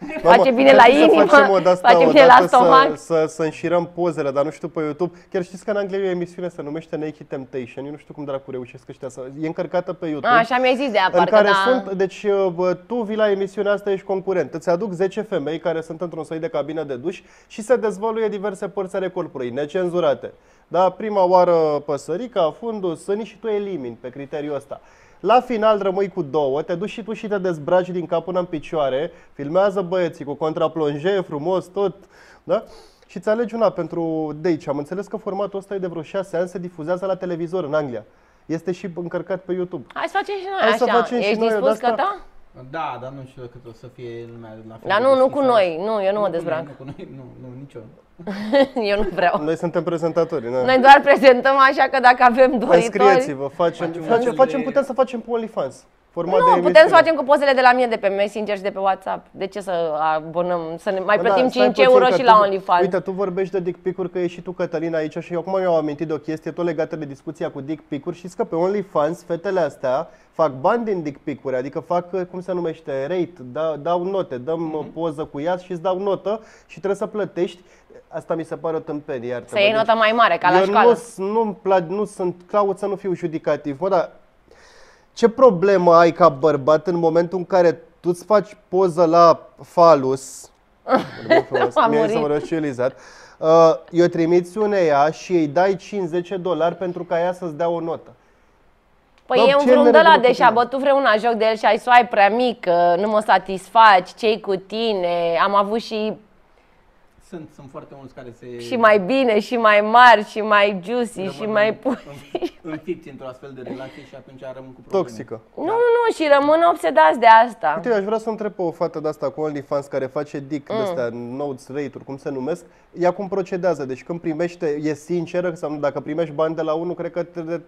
B: Face bine
A: ar
B: la
A: trebui
B: inimă,
A: să facem o de-asta
B: face bine la
A: odată
B: stomac.
A: Să, să, să înșirăm pozele, dar nu știu pe YouTube. Chiar știți că în Anglia e o emisiune se numește Naked Temptation. Eu nu știu cum dracu reușesc ăștia să... E încărcată pe YouTube.
B: A, așa mi-ai zis de ea,
A: în
B: parcă,
A: care
B: da.
A: sunt, deci bă, tu vii la emisiunea asta, ești concurent. Îți aduc 10 femei care sunt într-un soi de cabină de duș și se dezvăluie diverse părți ale corpului, necenzurate. Da, prima oară păsărica, fundul, sânii și tu elimini pe criteriul ăsta. La final rămâi cu două, te duci și tu și te dezbraci din cap până în picioare, filmează băieții cu contraplonje, frumos, tot, da? Și îți alegi una pentru date. Am înțeles că formatul ăsta e de vreo 6 ani, se difuzează la televizor în Anglia. Este și încărcat pe YouTube.
B: Hai să facem și noi
A: Hai să
B: așa.
A: facem și
B: Ești
A: noi o
B: dispus,
A: de-asta?
B: Căta?
C: Da, dar nu știu cât o să fie lumea la fel.
B: Dar
C: de
B: nu, nu cu
C: deschisă.
B: noi. Nu, eu nu mă
C: cu
B: dezbrac.
C: noi, Nu, cu noi, nu, nu, nici eu.
B: eu nu vreau.
A: Noi suntem prezentatori, da?
B: Noi doar prezentăm așa că dacă avem doritori...
A: Înscrieți-vă, facem,
C: Facem
A: facem,
C: acele-
A: facem, putem să facem pe OnlyFans. Format de
B: Nu, putem
A: emisiune.
B: să facem cu pozele de la mine de pe Messenger și de pe WhatsApp. De ce să abonăm, să ne mai
A: Da,
B: plătim
A: stai
B: 5
A: puțin,
B: euro
A: că
B: și
A: tu-
B: la OnlyFans?
A: Uite, tu vorbești de dick pic-uri, că e și tu, Cătălina, aici și eu acum mi-am amintit de o chestie tot legată de discuția cu dick pic-uri. Știți că pe OnlyFans fetele astea fac bani din dick pic-uri, adică fac, cum se numește, rate, da, dau note, dăm
B: Mhm.
A: mm-hmm. poză cu ea și îți dau notă și trebuie să plătești. Asta mi se pare o tâmpenie, iartă
B: Să iei notă mai mare, ca la
A: eu
B: școală.
A: Nu, nu, plac, nu sunt, caut să nu fiu judicativ. Mă, dar ce problemă ai ca bărbat în momentul în care tu îți faci poză la falus, vorbim frumos,
B: A
A: mie să
B: murit.
A: mă rog civilizat, uh, eu trimiți uneia și îi dai 5-10 dolari pentru ca ea să-ți dea o notă.
B: Păi
A: Bă,
B: e un
A: ce
B: drum de la
A: neregulă cu
B: deja,
A: tine?
B: bă, tu vreuna joc de el și ai soai prea mică, nu mă satisfaci, ce cu tine, am avut și,
C: Sunt, sunt foarte mulți care se...
B: și mai bine, și mai mari, și mai juicy, și
C: rămân
B: mai
C: în-
B: pu...
C: în- Înfipți într-o astfel de relație și atunci rămân cu probleme.
A: Toxică.
B: Nu, nu, nu, și rămân obsedați de asta.
A: Uite, eu aș vrea să întreb pe o fată de asta cu OnlyFans care face dick
B: Mm.
A: de astea, notes, rate-uri, cum se numesc, ea cum procedează? Deci când primește, e sinceră sau nu? Dacă primești bani de la unul, cred că te, de,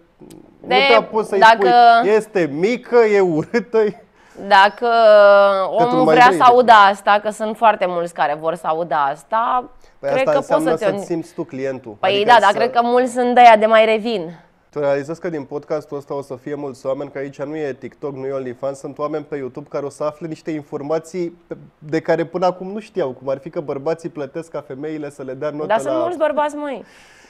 A: nu te-a pus să-i
B: dacă-
A: spui, este mică, e urâtă, e...
B: Dacă
A: tu
B: omul
A: nu mai
B: vrea
A: vrei
B: să
A: de-
B: audă asta, că sunt foarte mulți care vor să audă asta,
A: Păi
B: cred
A: asta
B: că
A: înseamnă
B: poți să
A: să-ți
B: te...
A: simți tu clientul.
B: Păi
A: Adică
B: da, dar
A: să-
B: cred că mulți sunt de aia de mai revin.
A: Tu realizezi că din podcastul ăsta o să fie mulți oameni, că aici nu e TikTok, nu e OnlyFans, sunt oameni pe YouTube care o să afle niște informații pe- de care până acum nu știau, cum ar fi că bărbații plătesc ca femeile să le dea notă
B: Dar
A: la...
B: sunt mulți bărbați, măi.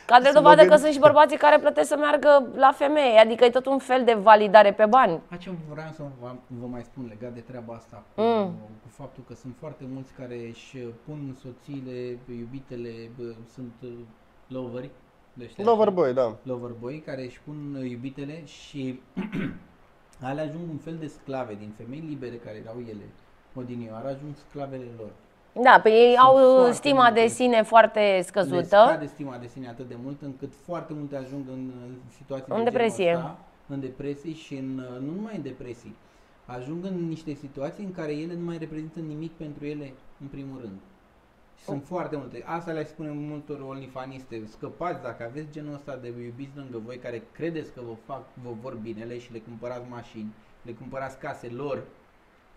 B: Ca de
A: Să mă
B: dovadă că
A: gândesc.
B: sunt și bărbații care plătesc să meargă la femeie, adică e tot un fel de validare pe bani.
C: A, ce vreau să vă, vă mai spun legat de treaba asta, cu,
B: Mm.
C: cu faptul că sunt foarte mulți care își pun soțiile, iubitele, bă, sunt uh, loveri, de ăștia
A: Lover
C: așa,
A: boy, da.
C: loverboy, care își pun uh, iubitele și alea ajung un fel de sclave din femei libere care erau ele, odinioară, ajung sclavele lor.
B: Da, pe ei
C: Sunt
B: au
C: foarte
B: stima
C: multe.
B: de sine foarte
C: Le
B: scăzută.
C: scade stima de sine atât de mult încât foarte multe ajung în uh, situații
B: În
C: de
B: depresie.
C: genul ăsta, în depresii și în, uh, nu numai în depresii, ajung în niște situații în care ele nu mai reprezintă nimic pentru ele în primul rând. Și Sunt foarte multe. Asta le spune multor onlyfaniste. Scăpați dacă aveți genul ăsta de iubiți lângă voi care credeți că vă fac, vă vor binele și le cumpărați mașini, le cumpărați case lor,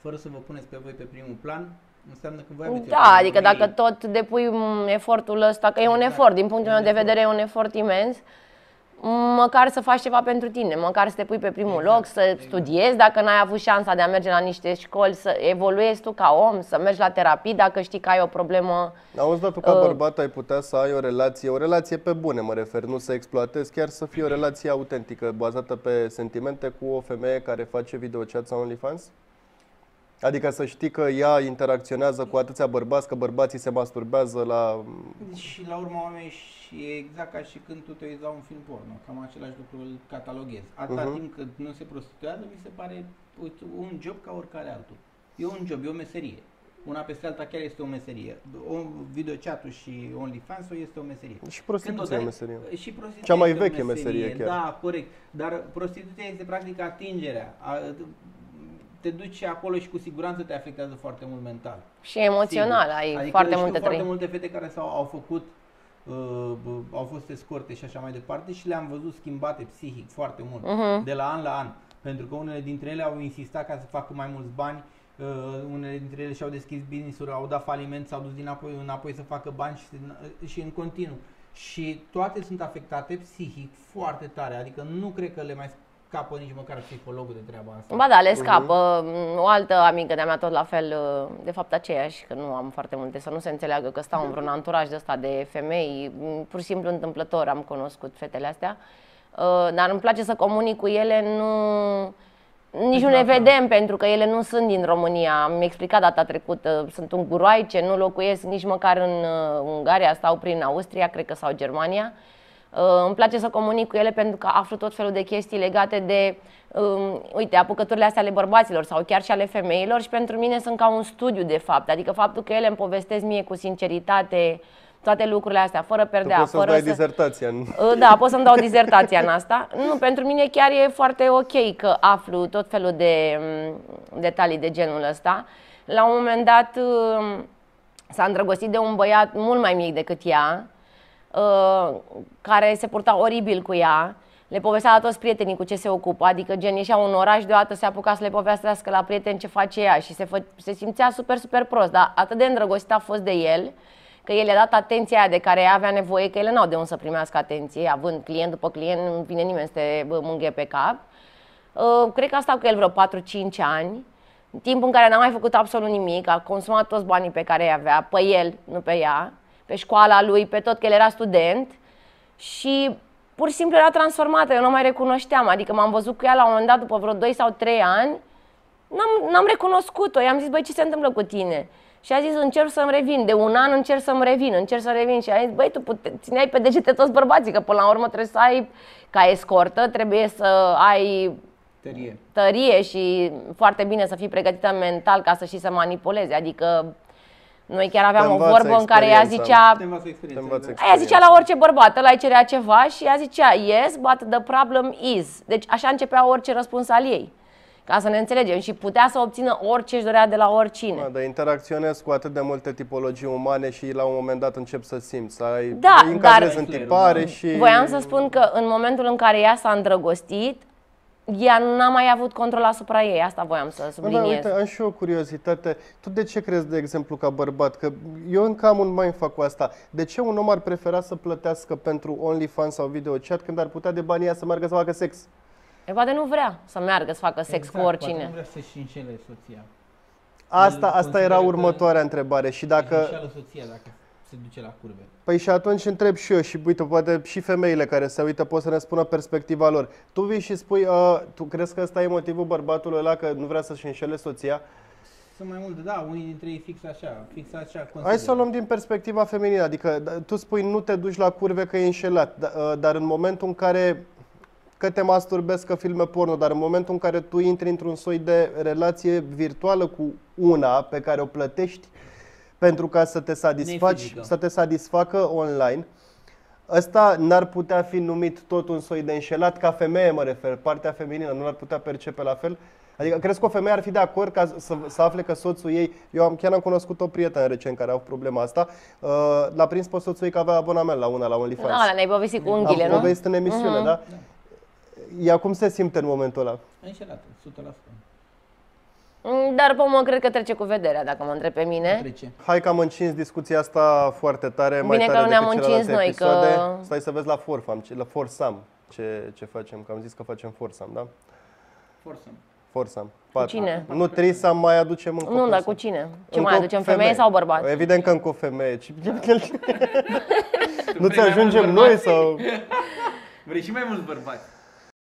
C: fără să vă puneți pe voi pe primul plan, înseamnă că voi aveți o
B: Da,
C: problemă
B: adică
C: cu
B: dacă
C: ei.
B: tot depui mm, efortul ăsta, că e un
C: Exact.
B: efort, din punctul
C: E
B: meu
C: un
B: de vedere e un efort imens, măcar să faci ceva pentru tine, măcar să te pui pe primul
C: Exact,
B: loc, să
C: exact.
B: studiezi dacă n-ai avut șansa de a merge la niște școli, să evoluezi tu ca om, să mergi la terapii dacă știi că ai o problemă.
A: Auzi, dar tu ca
B: Uh.
A: bărbat ai putea să ai o relație, o relație pe bune mă refer, nu să exploatezi, chiar să fie o relație autentică, bazată pe sentimente cu o femeie care face videochat sau OnlyFans? Adică să știi că ea interacționează cu atâția bărbați, că bărbații se masturbează la...
C: Și la urma urmei și e exact ca și când tu te uiți la un film porno, cam același lucru îl cataloghezi. Atâta
A: Mhm.
C: timp cât nu se prostituează, mi se pare uite, un job ca oricare altul. E un job, e o meserie. Una peste alta chiar este o meserie. O, videochat-ul și OnlyFans-ul este o meserie.
A: Și
C: Când
A: prostituția
C: o
A: e
C: dai-
A: meserie.
C: Și prostituția
A: Cea mai
C: este o
A: veche meserie chiar.
C: Da, corect. Dar prostituția este practic atingerea. A, te duci acolo și cu siguranță te afectează foarte mult mental.
B: Și emoțional,
C: Sigur.
B: ai
C: adică
B: foarte
C: știu
B: multe
C: foarte
B: trăi.
C: multe fete care s-au au făcut uh, uh, au fost escorte și așa mai departe și le-am văzut schimbate psihic foarte mult,
B: Mhm.
C: de la an la an. Pentru că unele dintre ele au insistat ca să facă mai mulți bani, uh, unele dintre ele și-au deschis business-uri, au dat faliment, s-au dus dinapoi înapoi să facă bani și, se- și în continuu. Și toate sunt afectate psihic foarte tare, adică nu cred că le mai scapă nici măcar psihologul de treaba asta.
B: Ba da, le scapă. O altă amică de-a mea tot la fel, de fapt aceeași, că nu am foarte multe, să nu se înțeleagă că stau în vreun anturaj de ăsta de femei, pur și simplu întâmplător am cunoscut fetele astea. Uh, Dar îmi place să comunic cu ele, nu... Nici nu ne
C: Exact, da.
B: vedem pentru că ele nu sunt din România. Am explicat data trecută, sunt unguroaice, nu locuiesc nici măcar în uh, Ungaria, stau prin Austria, cred că sau Germania. Uh, îmi place să comunic cu ele pentru că aflu tot felul de chestii legate de, um, uite, apucăturile astea ale bărbaților sau chiar și ale femeilor și pentru mine sunt ca un studiu de fapt. Adică faptul că ele îmi povestesc mie cu sinceritate toate lucrurile astea, fără
A: Tu
B: perdea,
A: poți să-ți
B: fără
A: dai
B: să...
A: dizertația. în-
B: Uh, Da, pot să-mi dau dizertația în asta. Nu, pentru mine chiar e foarte ok că aflu tot felul de mm, detalii de genul ăsta. La un moment dat mm, s-a îndrăgostit de un băiat mult mai mic decât ea, uh, care se purta oribil cu ea. Le povestea la toți prietenii cu ce se ocupă, adică gen ieșea un oraș, deodată se apuca să le povestească la prieteni ce face ea și se, fă, se simțea super, super prost, dar atât de îndrăgostit a fost de el, că el i-a dat atenția aia de care ea avea nevoie, că ele n-au de unde să primească atenție, având client după client, nu vine nimeni să te bă, mânghe pe cap. Uh, cred că a stat cu el vreo 4-5 ani, în timp în care n-a mai făcut absolut nimic, a consumat toți banii pe care îi avea, pe el, nu pe ea, pe școala lui, pe tot, că el era student și pur și simplu era transformată, eu nu o mai recunoșteam, adică m-am văzut cu ea la un moment dat după vreo 2 sau 3 ani, n-am, n-am recunoscut-o, i-am zis, băi, ce se întâmplă cu tine? Și a zis, încerc să-mi revin, de un an încerc să-mi revin, încerc să revin și a zis, băi, tu pute- țineai pe degete toți bărbații, că până la urmă trebuie să ai, ca escortă, trebuie să ai
C: Tărie.
B: tărie și foarte bine să fii pregătită mental ca să și să manipulezi. Adică noi chiar aveam
A: Te
B: o
A: învață
B: vorbă în care ea
A: experiența.
B: zicea,
C: Te învață
A: Te
C: experiența.
A: învață
C: exact.
B: aia zicea la orice bărbat, ăla îi cerea ceva și ea zicea yes, but the problem is. Deci așa începea orice răspuns al ei. Ca să ne înțelegem și putea să obțină orice își dorea de la oricine.
A: Da, dar interacționezi cu atât de multe tipologii umane și la un moment dat încep să simți, să ai,
B: Da,
A: îi încadrezi
B: dar-
A: în tipare
C: Da.
A: și...
B: Voiam să spun că în momentul în care ea s-a îndrăgostit, ea n-a mai avut control asupra ei. Asta voiam să
A: Bă, da,
B: subliniez.
A: uite, am și eu o curiozitate. Tu de ce crezi, de exemplu, ca bărbat? Că eu încă am un mindfuck cu asta. De ce un om ar prefera să plătească pentru OnlyFans sau videochat când ar putea de banii aia să meargă să facă sex?
B: E poate nu vrea să meargă să facă sex
C: Exact,
B: cu
C: Poate
B: oricine.
C: nu vrea să-și înșele soția.
A: Asta,
C: El
A: asta era
C: consideră că-
A: următoarea întrebare. Și
C: Dacă...
A: dacă...
C: Își înșeală soția dacă se duce la curve.
A: Păi și atunci întreb și eu și uite, poate și femeile care se uită pot să ne spună perspectiva lor. Tu vii și spui, uh, tu crezi că ăsta e motivul bărbatului ăla că nu vrea să-și înșele soția?
C: Sunt mai multe, da, unii dintre ei fix așa, fix așa consideră.
A: Hai să o luăm din perspectiva feminină, adică da, tu spui nu te duci la curve că e înșelat, da, uh, dar în momentul în care că te masturbezi, că filme porno, dar în momentul în care tu intri într-un soi de relație virtuală cu una pe care o plătești pentru ca să te satisfaci,
C: Nefizică.
A: să te satisfacă online, ăsta n-ar putea fi numit tot un soi de înșelat ca femeie, mă refer, partea feminină, nu l-ar putea percepe la fel? Adică crezi că o femeie ar fi de acord ca să, să afle că soțul ei, eu am, chiar am cunoscut o prietenă recent care a avut problema asta, uh, l-a prins pe soțul ei că avea abonament la una, la OnlyFans.
B: Da, ne-ai povestit cu unghiile,
A: am
B: nu?
A: povestit în emisiune, da? Ea cum se simte în momentul ăla?
C: Înșelată, 100%.
B: Mm, Dar pe mă cred că trece cu vederea, dacă mă întreb pe mine.
C: Trece.
A: Hai că am încins discuția asta foarte tare, mai
B: Bine că
A: tare
B: nu ne-am
A: decât
B: încins
A: celelalte
B: noi, că-
A: episoade. Stai să vezi la Forfam, ce- la Forsam ce, ce facem, că am zis că facem Forsam, da?
C: Forțăm.
A: Forsam. Patru.
B: cine?
A: Nu, Trisam mai aducem încă o
B: Nu, dar
A: persoană.
B: cu cine? Ce
A: Încă
B: mai
A: o
B: aducem, femeie sau bărbat?
A: Evident că încă o femeie. Ce- nu ți
C: vrei mai
A: ajungem
C: mulți
A: noi
C: bărbați?
A: sau...
C: Vrei și mai mulți bărbați.